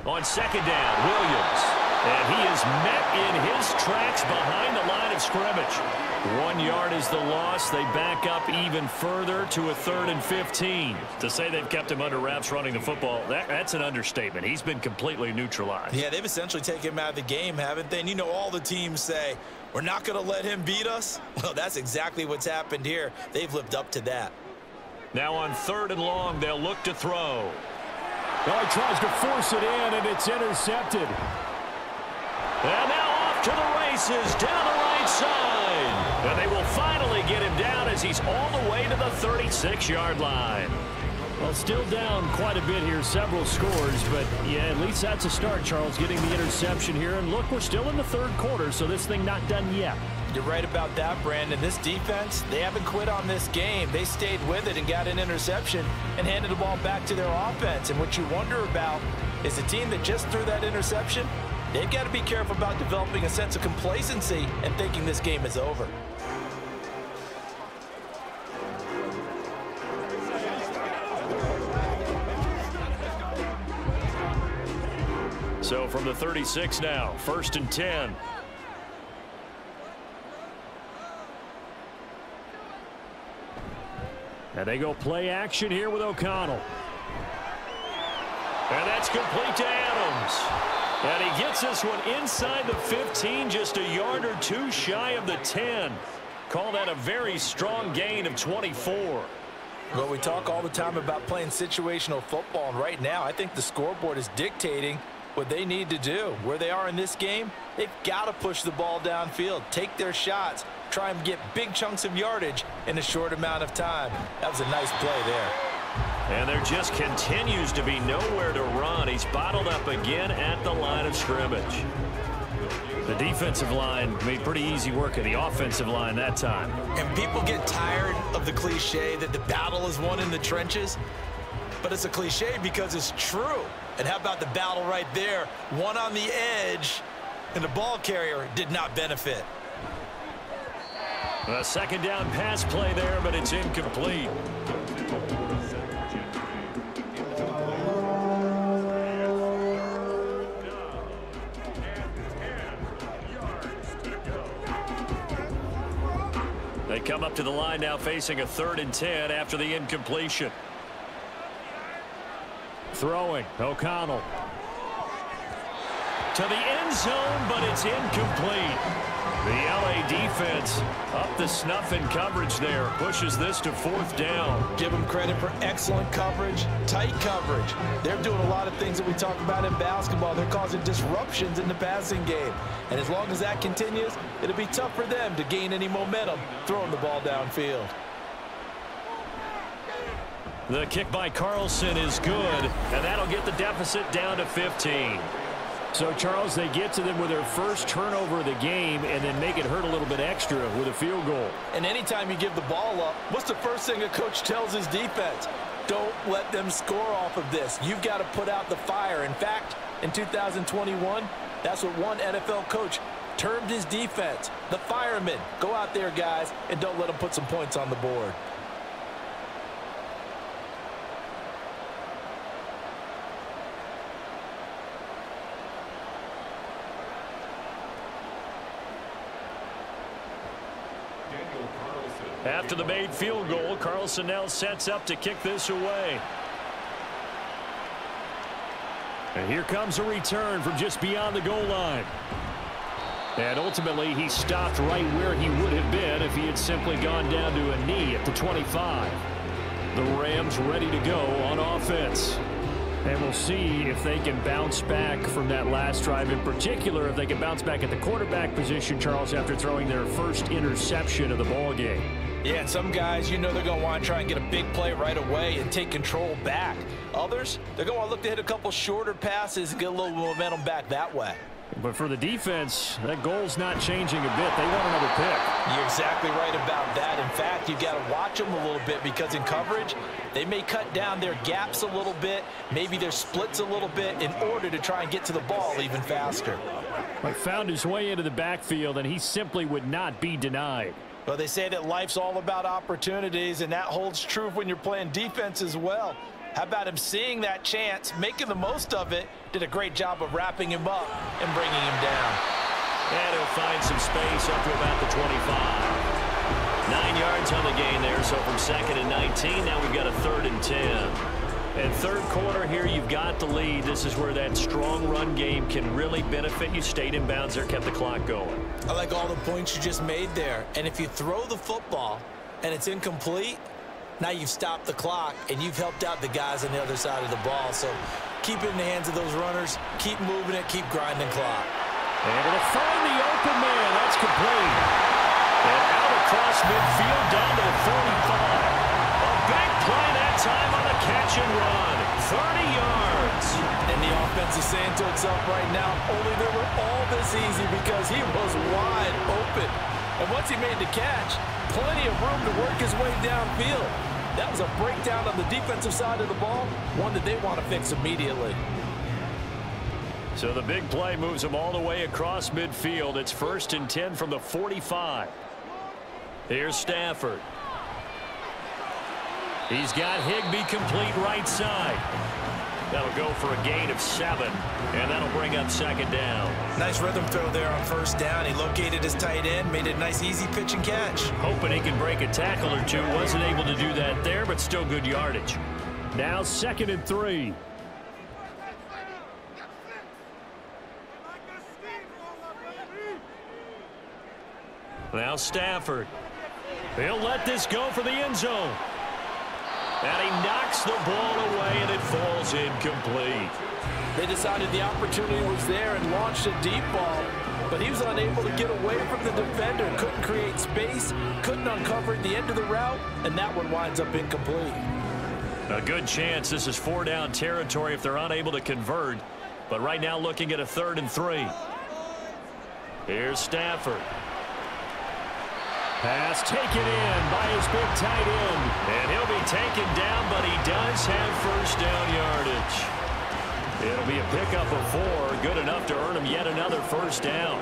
On second down, Williams. And he is met in his tracks behind the line of scrimmage. One yard is the loss. They back up even further to a third and 15. To say they've kept him under wraps running the football, that, that's an understatement. He's been completely neutralized. Yeah, they've essentially taken him out of the game, haven't they? And you know all the teams say, we're not going to let him beat us. Well, that's exactly what's happened here. They've lived up to that. Now on third and long, they'll look to throw. Well, he tries to force it in, and it's intercepted. And now off to the races down the right side. And they will finally get him down as he's all the way to the 36-yard line. Well, still down quite a bit here, several scores, but yeah, at least that's a start, Charles, getting the interception here. And look, we're still in the third quarter, so this thing not done yet. You're right about that, Brandon. This defense, they haven't quit on this game. They stayed with it and got an interception and handed the ball back to their offense. And what you wonder about is the team that just threw that interception, they've got to be careful about developing a sense of complacency and thinking this game is over. So from the 36 now, first and 10. And they go play action here with O'Connell. And that's complete to Adams. And he gets this one inside the 15, just a yard or two shy of the 10. Call that a very strong gain of 24. Well, we talk all the time about playing situational football, and right now I think the scoreboard is dictating what they need to do. Where they are in this game, they've got to push the ball downfield, take their shots, try and get big chunks of yardage in a short amount of time. That was a nice play there. And there just continues to be nowhere to run. He's bottled up again at the line of scrimmage. The defensive line made pretty easy work of the offensive line that time. And people get tired of the cliche that the battle is won in the trenches. But it's a cliche because it's true. And how about the battle right there? One on the edge, and the ball carrier did not benefit. A second down pass play there, but it's incomplete. They come up to the line now facing a third and 10 after the incompletion. Throwing. O'Connell. to the end zone, but it's incomplete. The LA defense up the snuff in coverage there. Pushes this to fourth down. Give them credit for excellent coverage, tight coverage. They're doing a lot of things that we talk about in basketball. They're causing disruptions in the passing game. And as long as that continues, it'll be tough for them to gain any momentum throwing the ball downfield. The kick by Carlson is good, and that'll get the deficit down to 15. So, Charles, they get to them with their first turnover of the game and then make it hurt a little bit extra with a field goal. And anytime you give the ball up, what's the first thing a coach tells his defense? Don't let them score off of this. You've got to put out the fire. In fact, in 2021, that's what one NFL coach termed his defense, the firemen. Go out there, guys, and don't let them put some points on the board. After the made field goal, Carlson now sets up to kick this away. And here comes a return from just beyond the goal line. And ultimately, he stopped right where he would have been if he had simply gone down to a knee at the 25. The Rams ready to go on offense. And we'll see if they can bounce back from that last drive. In particular, if they can bounce back at the quarterback position, Charles, after throwing their first interception of the ball game. Yeah, and some guys, you know they're going to want to try and get a big play right away and take control back. Others, they're going to look to hit a couple shorter passes and get a little momentum back that way. But for the defense, that goal's not changing a bit. They want another pick. You're exactly right about that. In fact, you've got to watch them a little bit because in coverage, they may cut down their gaps a little bit, maybe their splits a little bit in order to try and get to the ball even faster. But found his way into the backfield, and he simply would not be denied. Well, they say that life's all about opportunities, and that holds true when you're playing defense as well. How about him seeing that chance, making the most of it, did a great job of wrapping him up and bringing him down. And he'll find some space up to about the 25. Nine yards on the gain there, so from second and 19, now we've got a third and 10. And third quarter here, you've got the lead. This is where that strong run game can really benefit you. Stayed in bounds there, kept the clock going. I like all the points you just made there. And if you throw the football and it's incomplete, now you've stopped the clock and you've helped out the guys on the other side of the ball. So keep it in the hands of those runners. Keep moving it. Keep grinding clock. Able to find the open man. That's complete. And out across midfield down to the 45. A big play that time on the catch and run. 30 yards. And the offense is saying to itself right now, only they were all this easy because he was wide open. And once he made the catch, plenty of room to work his way downfield. That was a breakdown on the defensive side of the ball, one that they want to fix immediately. So the big play moves him all the way across midfield. It's first and 10 from the 45. Here's Stafford. He's got Higbee complete right side. That'll go for a gain of seven, and that'll bring up second down. Nice rhythm throw there on first down. He located his tight end, made it a nice easy pitch and catch. Hoping he can break a tackle or two. Wasn't able to do that there, but still good yardage. Now second and three. Now Stafford. He'll let this go for the end zone. And he knocks the ball away, and it falls incomplete. They decided the opportunity was there and launched a deep ball, but he was unable to get away from the defender, couldn't create space, couldn't uncover the end of the route, and that one winds up incomplete. A good chance this is four down territory if they're unable to convert, but right now looking at a third and three. Here's Stafford. Pass taken in by his big tight end. And he'll be taken down, but he does have first down yardage. It'll be a pickup of four. Good enough to earn him yet another first down.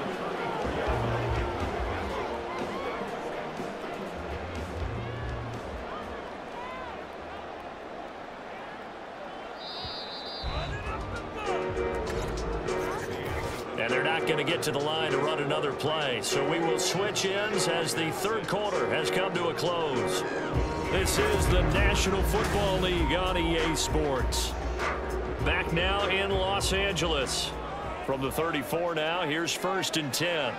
To get to the line to run another play. So we will switch ends as the third quarter has come to a close. This is the National Football League on EA Sports. Back now in Los Angeles. From the 34 now, here's first and 10.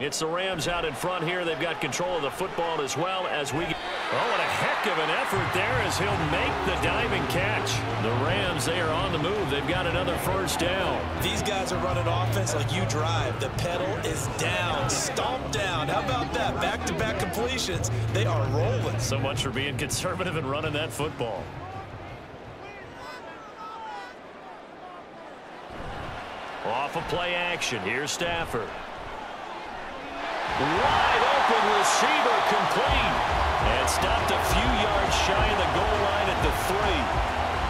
It's the Rams out in front here. They've got control of the football as well as we get. Oh, what a heck of an effort there as he'll make the diving catch. The Rams, they are on the move. They've got another first down. These guys are running offense like you drive. The pedal is down, stomp down. How about that? Back-to-back -back completions. They are rolling. So much for being conservative and running that football. Off of play action. Here's Stafford. Wide open receiver complete. Stopped a few yards shy of the goal line at the three.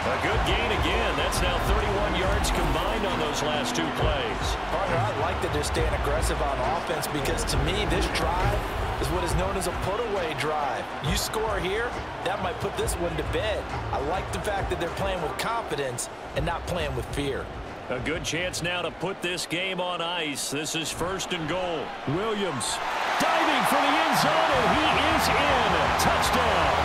A good gain again. That's now 31 yards combined on those last two plays. Partner, I like that they're staying aggressive on offense because to me, this drive is what is known as a put-away drive. You score here, that might put this one to bed. I like the fact that they're playing with confidence and not playing with fear. A good chance now to put this game on ice. This is first and goal. Williams diving for the end zone, and he is in. Touchdown.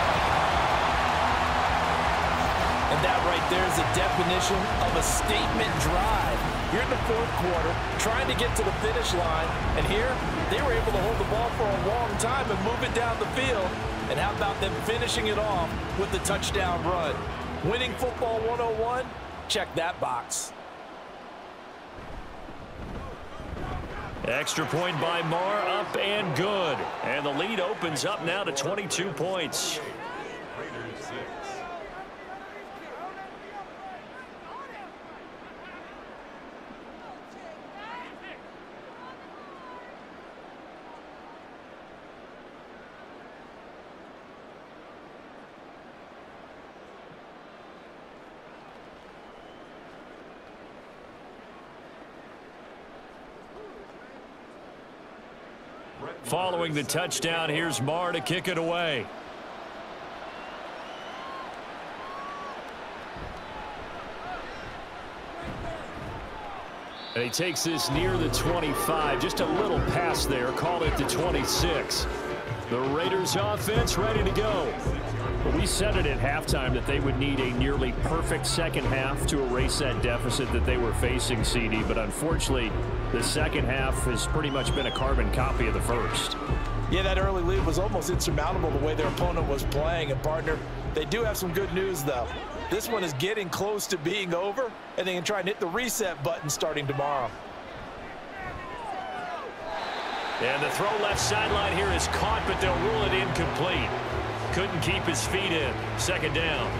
And that right there is a definition of a statement drive. Here in the fourth quarter, trying to get to the finish line. And here, they were able to hold the ball for a long time and move it down the field. And how about them finishing it off with the touchdown run? Winning football 101? Check that box. Extra point by Maher, up and good. And the lead opens up now to 22 points. Following the touchdown, here's Maher to kick it away. And he takes this near the 25. Just a little pass there. Call it the 26. The Raiders offense ready to go. We said it at halftime that they would need a nearly perfect second half to erase that deficit that they were facing, CD. But unfortunately, the second half has pretty much been a carbon copy of the first. Yeah, that early lead was almost insurmountable the way their opponent was playing. And, partner, they do have some good news, though. This one is getting close to being over, and they can try and hit the reset button starting tomorrow. And the throw left sideline here is caught, but they'll rule it incomplete. Couldn't keep his feet in. Second down.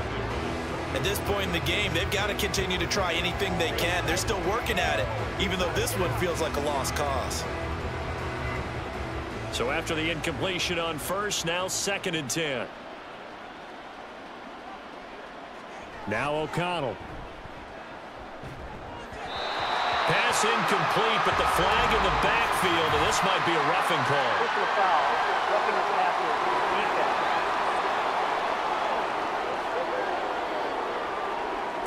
At this point in the game, they've got to continue to try anything they can. They're still working at it, even though this one feels like a lost cause. So after the incompletion on first, now second and 10. Now O'Connell. Pass incomplete, but the flag in the backfield, and this might be a roughing call.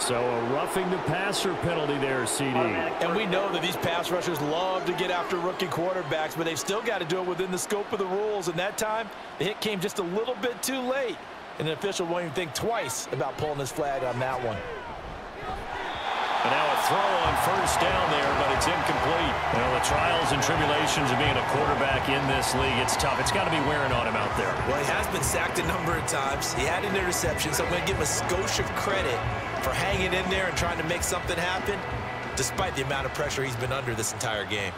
So a roughing the passer penalty there, CD. And we know that these pass rushers love to get after rookie quarterbacks, but they've still got to do it within the scope of the rules. And that time, the hit came just a little bit too late. And the official won't even think twice about pulling his flag on that one. And now a throw on first down there, but it's incomplete. Well, the trials and tribulations of being a quarterback in this league, it's tough. It's got to be wearing on him out there. Well, he has been sacked a number of times. He had an interception, so I'm going to give him a skosh of credit for hanging in there and trying to make something happen, despite the amount of pressure he's been under this entire game.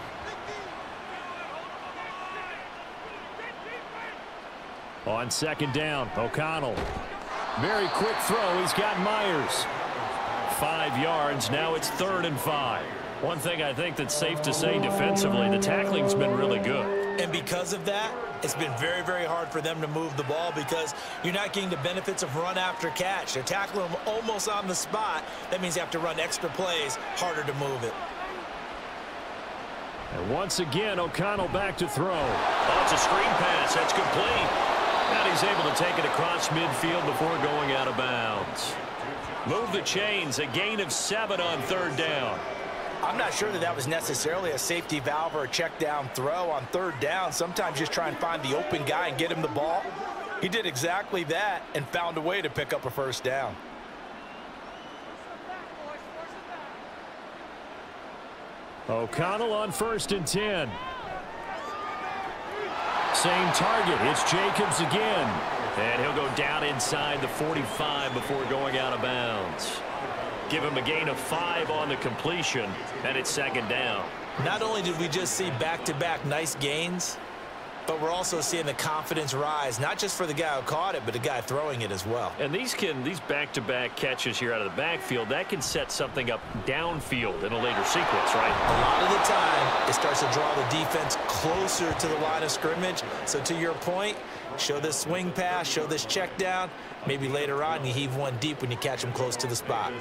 On second down, O'Connell. Very quick throw. He's got Meyers. Five yards. Now it's third and five. One thing I think that's safe to say defensively, the tackling's been really good. And because of that, it's been very, very hard for them to move the ball because you're not getting the benefits of run after catch. They're tackling them almost on the spot. That means you have to run extra plays, harder to move it. And once again, O'Connell back to throw. Oh, it's a screen pass. That's complete. And he's able to take it across midfield before going out of bounds. Move the chains. A gain of seven on third down. I'm not sure that that was necessarily a safety valve or a check down throw on third down. Sometimes just try and find the open guy and get him the ball. He did exactly that and found a way to pick up a first down. O'Connell on first and 10. Same target. It's Jacobs again. And he'll go down inside the 45 before going out of bounds. Give him a gain of five on the completion, and it's second down. Not only did we just see back-to-back -back nice gains, but we're also seeing the confidence rise, not just for the guy who caught it, but the guy throwing it as well. And these can these back-to-back -back catches here out of the backfield, that can set something up downfield in a later sequence, right? A lot of the time, it starts to draw the defense closer to the line of scrimmage. So to your point, show this swing pass, show this check down. Maybe later on, you heave one deep when you catch them close to the spot.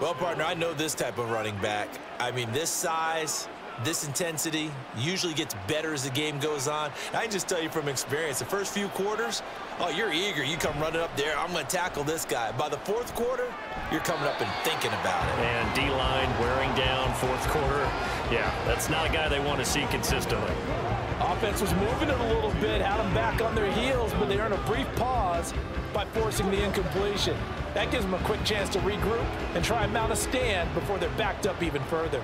Well, partner, I know this type of running back. I mean, this size, this intensity usually gets better as the game goes on. I can just tell you from experience, the first few quarters, oh, you're eager. You come running up there, I'm going to tackle this guy. By the fourth quarter, you're coming up and thinking about it. And D-line wearing down fourth quarter. Yeah, that's not a guy they want to see consistently. Offense was moving it a little bit, had them back on their heels, but they earned a brief pause by forcing the incompletion. That gives them a quick chance to regroup and try and mount a stand before they're backed up even further.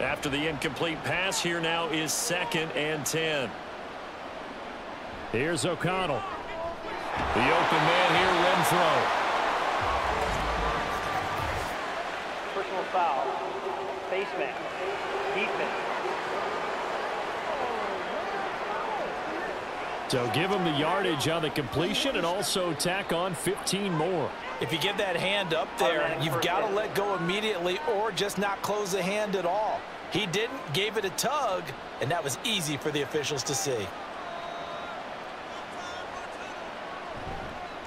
After the incomplete pass, here now is second and 10. Here's O'Connell. The open man here, Renfrow. Personal foul. Face man. Defense. So give him the yardage on the completion and also tack on 15 more. If you get that hand up there, you've got to let go immediately or just not close the hand at all. He didn't, gave it a tug, and that was easy for the officials to see.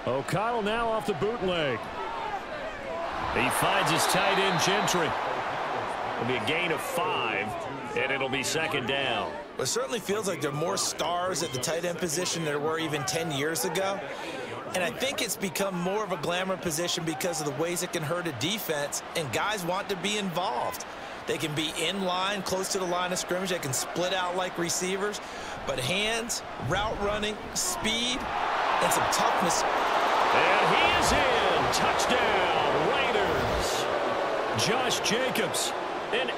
O'Connell now off the bootleg. He finds his tight end, Gentry. It'll be a gain of five, and it'll be second down. It certainly feels like there are more stars at the tight end position than there were even 10 years ago. And I think it's become more of a glamour position because of the ways it can hurt a defense, and guys want to be involved. They can be in line, close to the line of scrimmage. They can split out like receivers. But hands, route running, speed, and some toughness. And he is in. Touchdown, Raiders. Josh Jacobs, an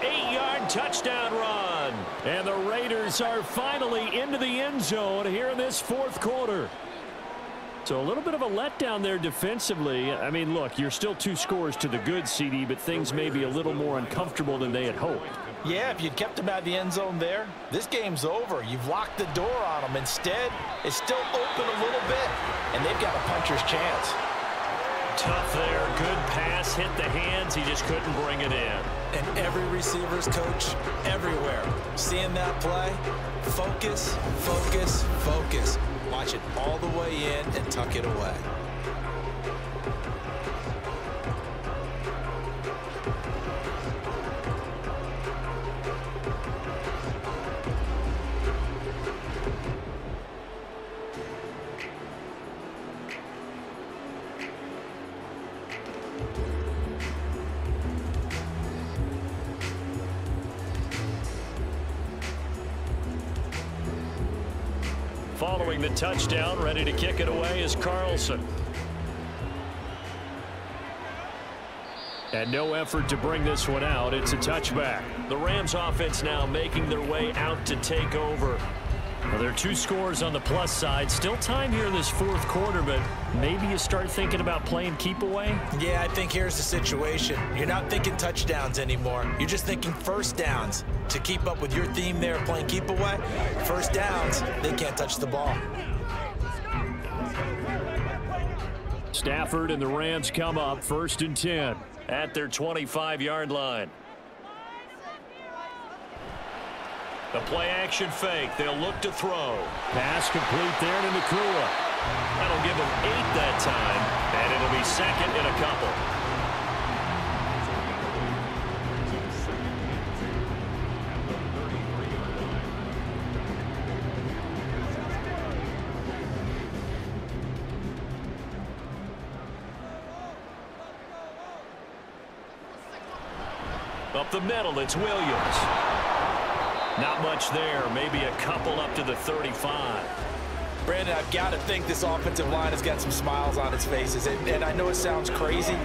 touchdown run. And the Raiders are finally into the end zone here in this fourth quarter. So a little bit of a letdown there defensively. I mean, look, you're still two scores to the good, CD, but things may be a little more uncomfortable than they had hoped. Yeah, if you'd kept them out of the end zone there, this game's over. You've locked the door on them. Instead, it's still open a little bit, and they've got a puncher's chance. Tough there. Good pass. Hit the hands. He just couldn't bring it in. And every receiver's coach everywhere. Seeing that play, focus, focus, focus. Watch it all the way in and tuck it away. Touchdown, ready to kick it away is Carlson. And no effort to bring this one out. It's a touchback. The Rams offense now making their way out to take over. Well, there are two scores on the plus side. Still time here in this fourth quarter, but maybe you start thinking about playing keep away? Yeah, I think here's the situation. You're not thinking touchdowns anymore. You're just thinking first downs. To keep up with your theme there, playing keep away, first downs, they can't touch the ball. Stafford and the Rams come up first and 10 at their 25-yard line. The play action fake. They'll look to throw. Pass complete there to Nacua. That'll give them eight that time, and it'll be second in a couple. Up the middle, it's Williams. Not much there. Maybe a couple up to the 35. Brandon, I've got to think this offensive line has got some smiles on its faces. And, and I know it sounds crazy,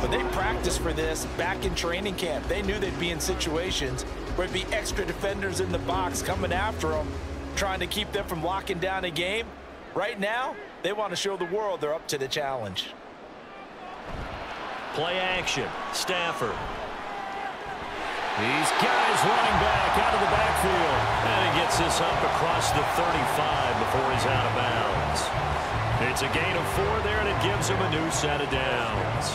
but they practiced for this back in training camp. They knew they'd be in situations where it'd be extra defenders in the box coming after them, trying to keep them from locking down a game. Right now, they want to show the world they're up to the challenge. Play action. Stafford. These guys running back out of the backfield. And he gets this up across the 35 before he's out of bounds. It's a gain of four there, and it gives him a new set of downs.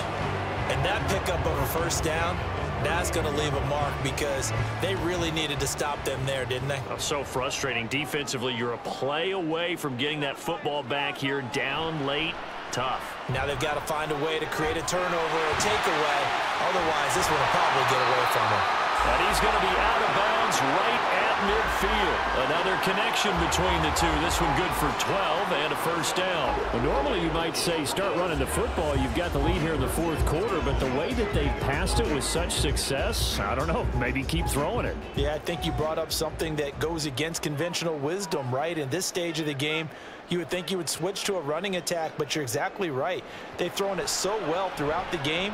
And that pickup of a first down, that's going to leave a mark because they really needed to stop them there, didn't they? So frustrating. Defensively, you're a play away from getting that football back here down late. Tough. Now they've got to find a way to create a turnover or a takeaway. Otherwise, this one will probably get away from them. And he's going to be out of bounds right at midfield. Another connection between the two. This one good for 12 and a first down. Well, normally you might say start running the football. You've got the lead here in the fourth quarter, but the way that they've passed it with such success, I don't know, maybe keep throwing it. Yeah, I think you brought up something that goes against conventional wisdom, right? In this stage of the game, you would think you would switch to a running attack, but you're exactly right. They've thrown it so well throughout the game,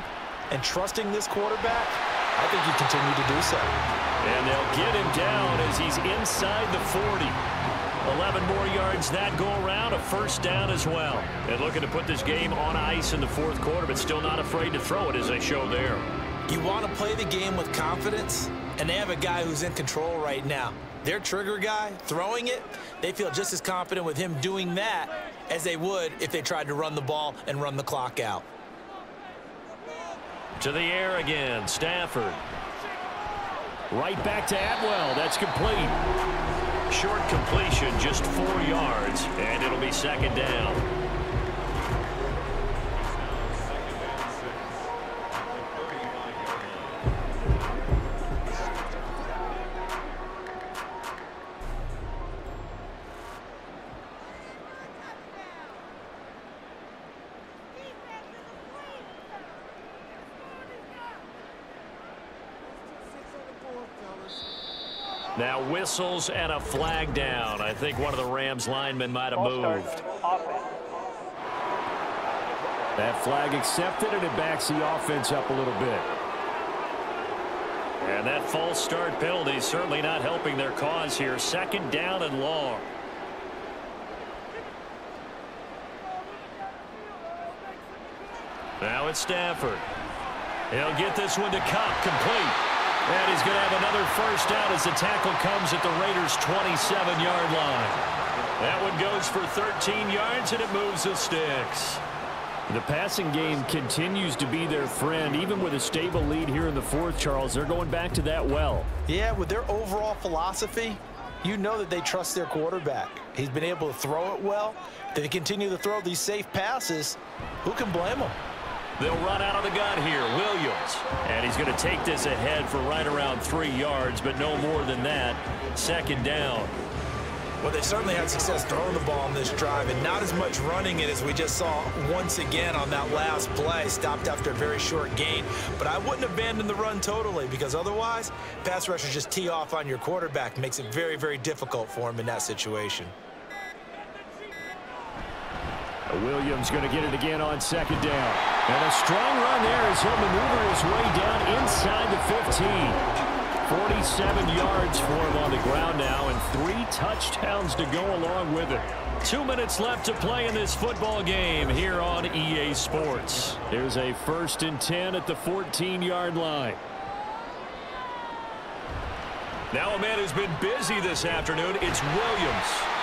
and trusting this quarterback, I think he continue to do so. And they'll get him down as he's inside the 40. 11 more yards that go around, a first down as well. And looking to put this game on ice in the fourth quarter, but still not afraid to throw it as they show there. You want to play the game with confidence, and they have a guy who's in control right now. Their trigger guy, throwing it, they feel just as confident with him doing that as they would if they tried to run the ball and run the clock out. To the air again, Stafford. Right back to Atwell. That's complete. Short completion, just four yards, and it'll be second down. Now whistles and a flag down. I think one of the Rams linemen might have moved. That flag accepted, and it backs the offense up a little bit. And that false start penalty certainly not helping their cause here. Second down and long. Now it's Stafford. He'll get this one to Kupp complete. And he's going to have another first down as the tackle comes at the Raiders' 27-yard line. That one goes for 13 yards, and it moves the sticks. The passing game continues to be their friend. Even with a stable lead here in the fourth, Charles, they're going back to that well. Yeah, with their overall philosophy, you know that they trust their quarterback. He's been able to throw it well. They continue to throw these safe passes. Who can blame them? They'll run out of the gun here. Williams. And he's going to take this ahead for right around three yards, but no more than that. Second down. Well, they certainly had success throwing the ball on this drive and not as much running it as we just saw once again on that last play. Stopped after a very short gain. But I wouldn't abandon the run totally because otherwise, pass rushers just tee off on your quarterback. Makes it very, very difficult for him in that situation. Williams going to get it again on second down. And a strong run there as he'll maneuver his way down inside the 15. 47 yards for him on the ground now and three touchdowns to go along with it. Two minutes left to play in this football game here on EA Sports. There's a first and 10 at the 14-yard line. Now a man who's been busy this afternoon, it's Williams.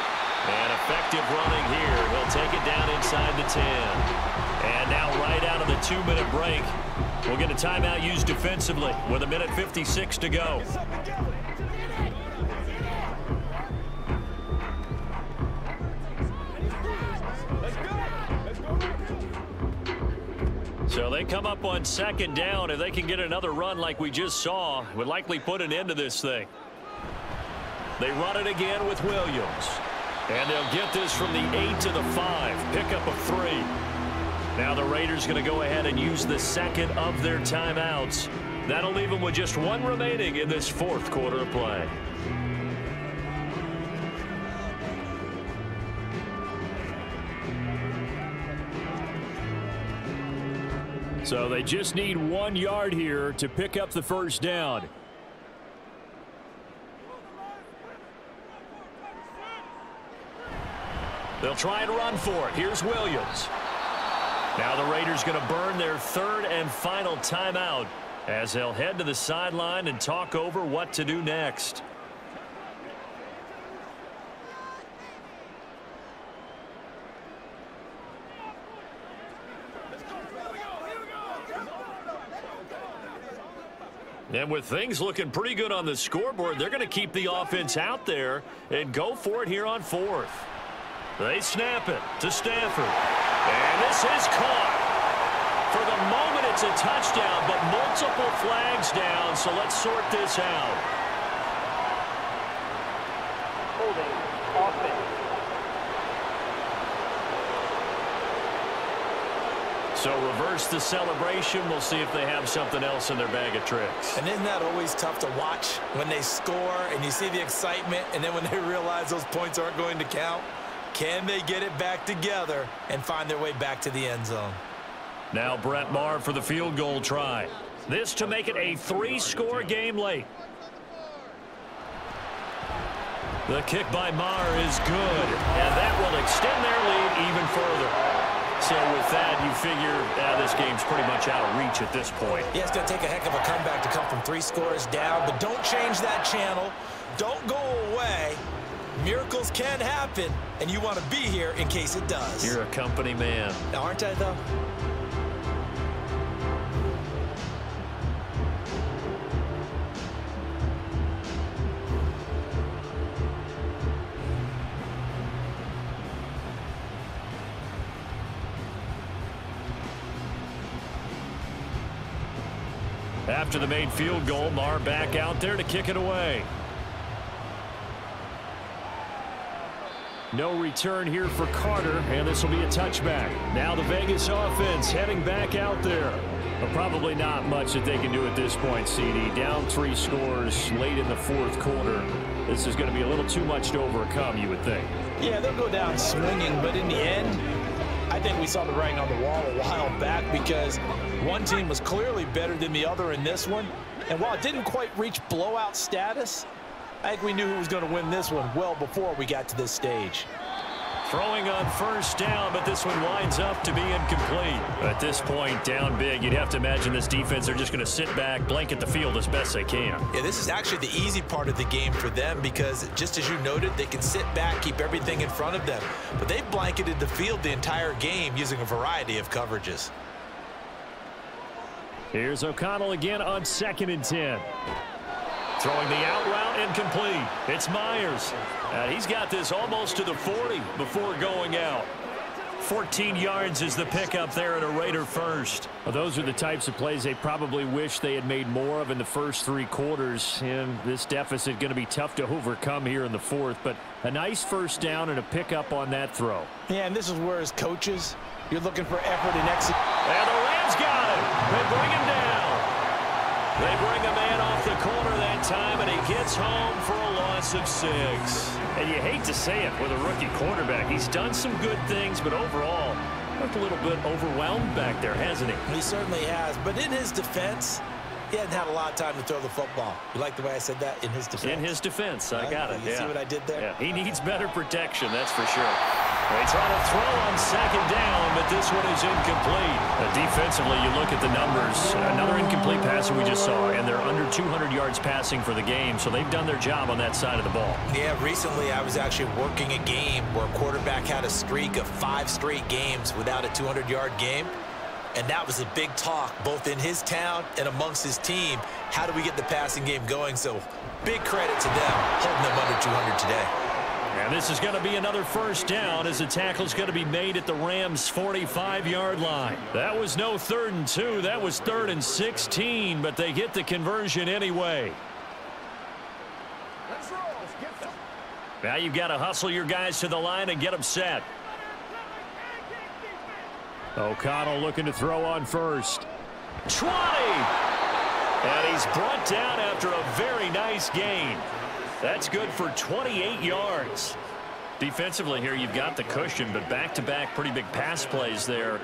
And effective running here. He'll take it down inside the 10. And now right out of the two-minute break, we'll get a timeout used defensively with a minute 56 to go. So they come up on second down. If they can get another run like we just saw, would likely put an end to this thing. They run it again with Williams. And they'll get this from the 8 to the 5. Pick up a three. Now the Raiders going to go ahead and use the second of their timeouts. That'll leave them with just one remaining in this fourth quarter of play. So they just need one yard here to pick up the first down. They'll try and run for it. Here's Williams. Now the Raiders going to burn their third and final timeout as they'll head to the sideline and talk over what to do next. And with things looking pretty good on the scoreboard, they're going to keep the offense out there and go for it here on fourth. They snap it to Stafford. And this is caught. For the moment, it's a touchdown, but multiple flags down, so let's sort this out. Holding offense. So reverse the celebration. We'll see if they have something else in their bag of tricks. And isn't that always tough to watch when they score and you see the excitement and then when they realize those points aren't going to count? Can they get it back together and find their way back to the end zone? Now Brett Maher for the field goal try. This to make it a three-score game late. The kick by Maher is good, and that will extend their lead even further. So with that, you figure uh, this game's pretty much out of reach at this point. Yeah, it's going to take a heck of a comeback to come from three scores down, but don't change that channel. Don't go away. Miracles can happen, and you want to be here in case it does. You're a company man. Aren't I, though? After the made field goal, Maher back out there to kick it away. No return here for Carter, and this will be a touchback. Now the Vegas offense heading back out there. But probably not much that they can do at this point, CD. Down three scores late in the fourth quarter. This is going to be a little too much to overcome, you would think. Yeah, they'll go down swinging, but in the end, I think we saw the writing on the wall a while back because one team was clearly better than the other in this one. And while it didn't quite reach blowout status, I think we knew who was going to win this one well before we got to this stage. Throwing on first down, but this one winds up to be incomplete. At this point, down big, you'd have to imagine this defense, they're just going to sit back, blanket the field as best they can. Yeah, this is actually the easy part of the game for them because, just as you noted, they can sit back, keep everything in front of them. But they've blanketed the field the entire game using a variety of coverages. Here's O'Connell again on second and 10. Throwing the out route incomplete. It's Meyers. Uh, he's got this almost to the 40 before going out. 14 yards is the pickup there at a Raider first. Well, those are the types of plays they probably wish they had made more of in the first three quarters. And this deficit going to be tough to overcome here in the fourth. But a nice first down and a pickup on that throw. Yeah, and this is where as coaches, you're looking for effort and execution. And the Rams got him. They bring him down. They bring a man time, and he gets home for a loss of six. And you hate to say it with a rookie quarterback. He's done some good things, but overall, looked a little bit overwhelmed back there, hasn't he? He certainly has. But in his defense, he hadn't had a lot of time to throw the football. You like the way I said that? In his defense? In his defense. I got it. You yeah. see what I did there? Yeah. He needs better protection, that's for sure. They try to throw on second down, but this one is incomplete. Defensively, you look at the numbers. Another incomplete pass that we just saw, and they're under 200 yards passing for the game, so they've done their job on that side of the ball. Yeah, recently I was actually working a game where a quarterback had a streak of five straight games without a 200-yard game. And that was a big talk, both in his town and amongst his team. How do we get the passing game going? So big credit to them, holding them under 200 today. And this is going to be another first down as the tackle is going to be made at the Rams' 45-yard line. That was no third and two. That was third and 16, but they get the conversion anyway. Now you've got to hustle your guys to the line and get them set. O'Connell looking to throw on first. 20! And he's brought down after a very nice gain. That's good for 28 yards. Defensively here, you've got the cushion, but back-to-back -back pretty big pass plays there.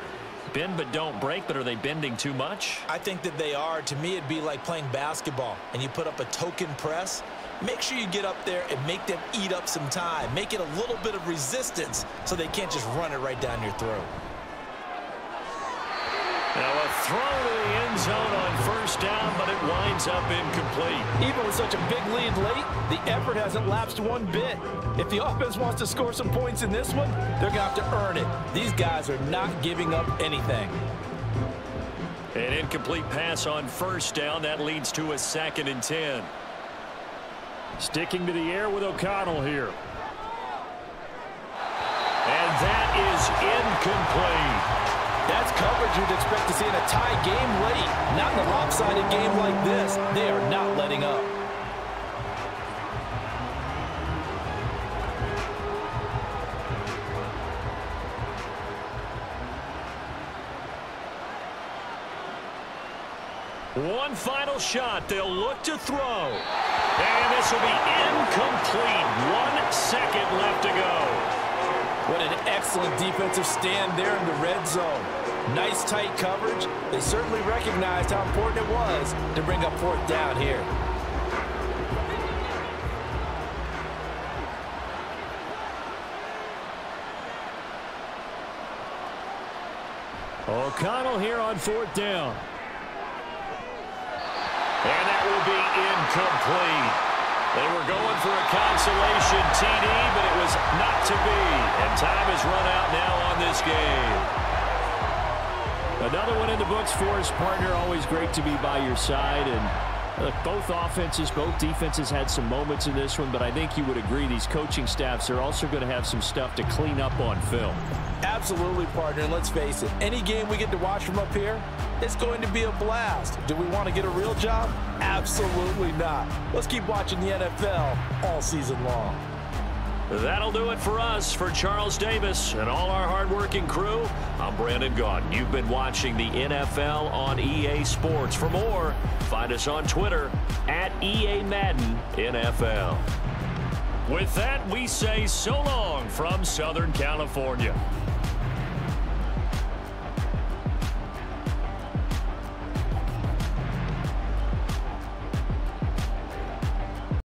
bend but don't break, but are they bending too much? I think that they are. To me, it'd be like playing basketball, and you put up a token press. Make sure you get up there and make them eat up some time. Make it a little bit of resistance so they can't just run it right down your throat. Now a throw to the end zone on first down, but it winds up incomplete. Even with such a big lead late, the effort hasn't lapsed one bit. If the offense wants to score some points in this one, they're going to have to earn it. These guys are not giving up anything. An incomplete pass on first down. That leads to a second and 10. Sticking to the air with O'Connell here. And that is incomplete. That's coverage you'd expect to see in a tie game late. Not in a lopsided game like this. They are not letting up. One final shot. They'll look to throw. And this will be incomplete. One second left to go. What an excellent defensive stand there in the red zone. Nice tight coverage. They certainly recognized how important it was to bring up fourth down here. O'Connell here on fourth down. And that will be incomplete. They were going for a consolation TD, but it was not to be. And time has run out now on this game. Another one in the books for his partner. Always great to be by your side. And look, both offenses, both defenses had some moments in this one, but I think you would agree these coaching staffs are also going to have some stuff to clean up on film. Absolutely, partner. And let's face it, any game we get to watch from up here, it's going to be a blast. Do we want to get a real job? Absolutely not. Let's keep watching the NFL all season long. That'll do it for us. For Charles Davis and all our hardworking crew, I'm Brandon Gaudin. You've been watching the NFL on EA Sports. For more, find us on Twitter at EA Madden NFL. With that, we say so long from Southern California.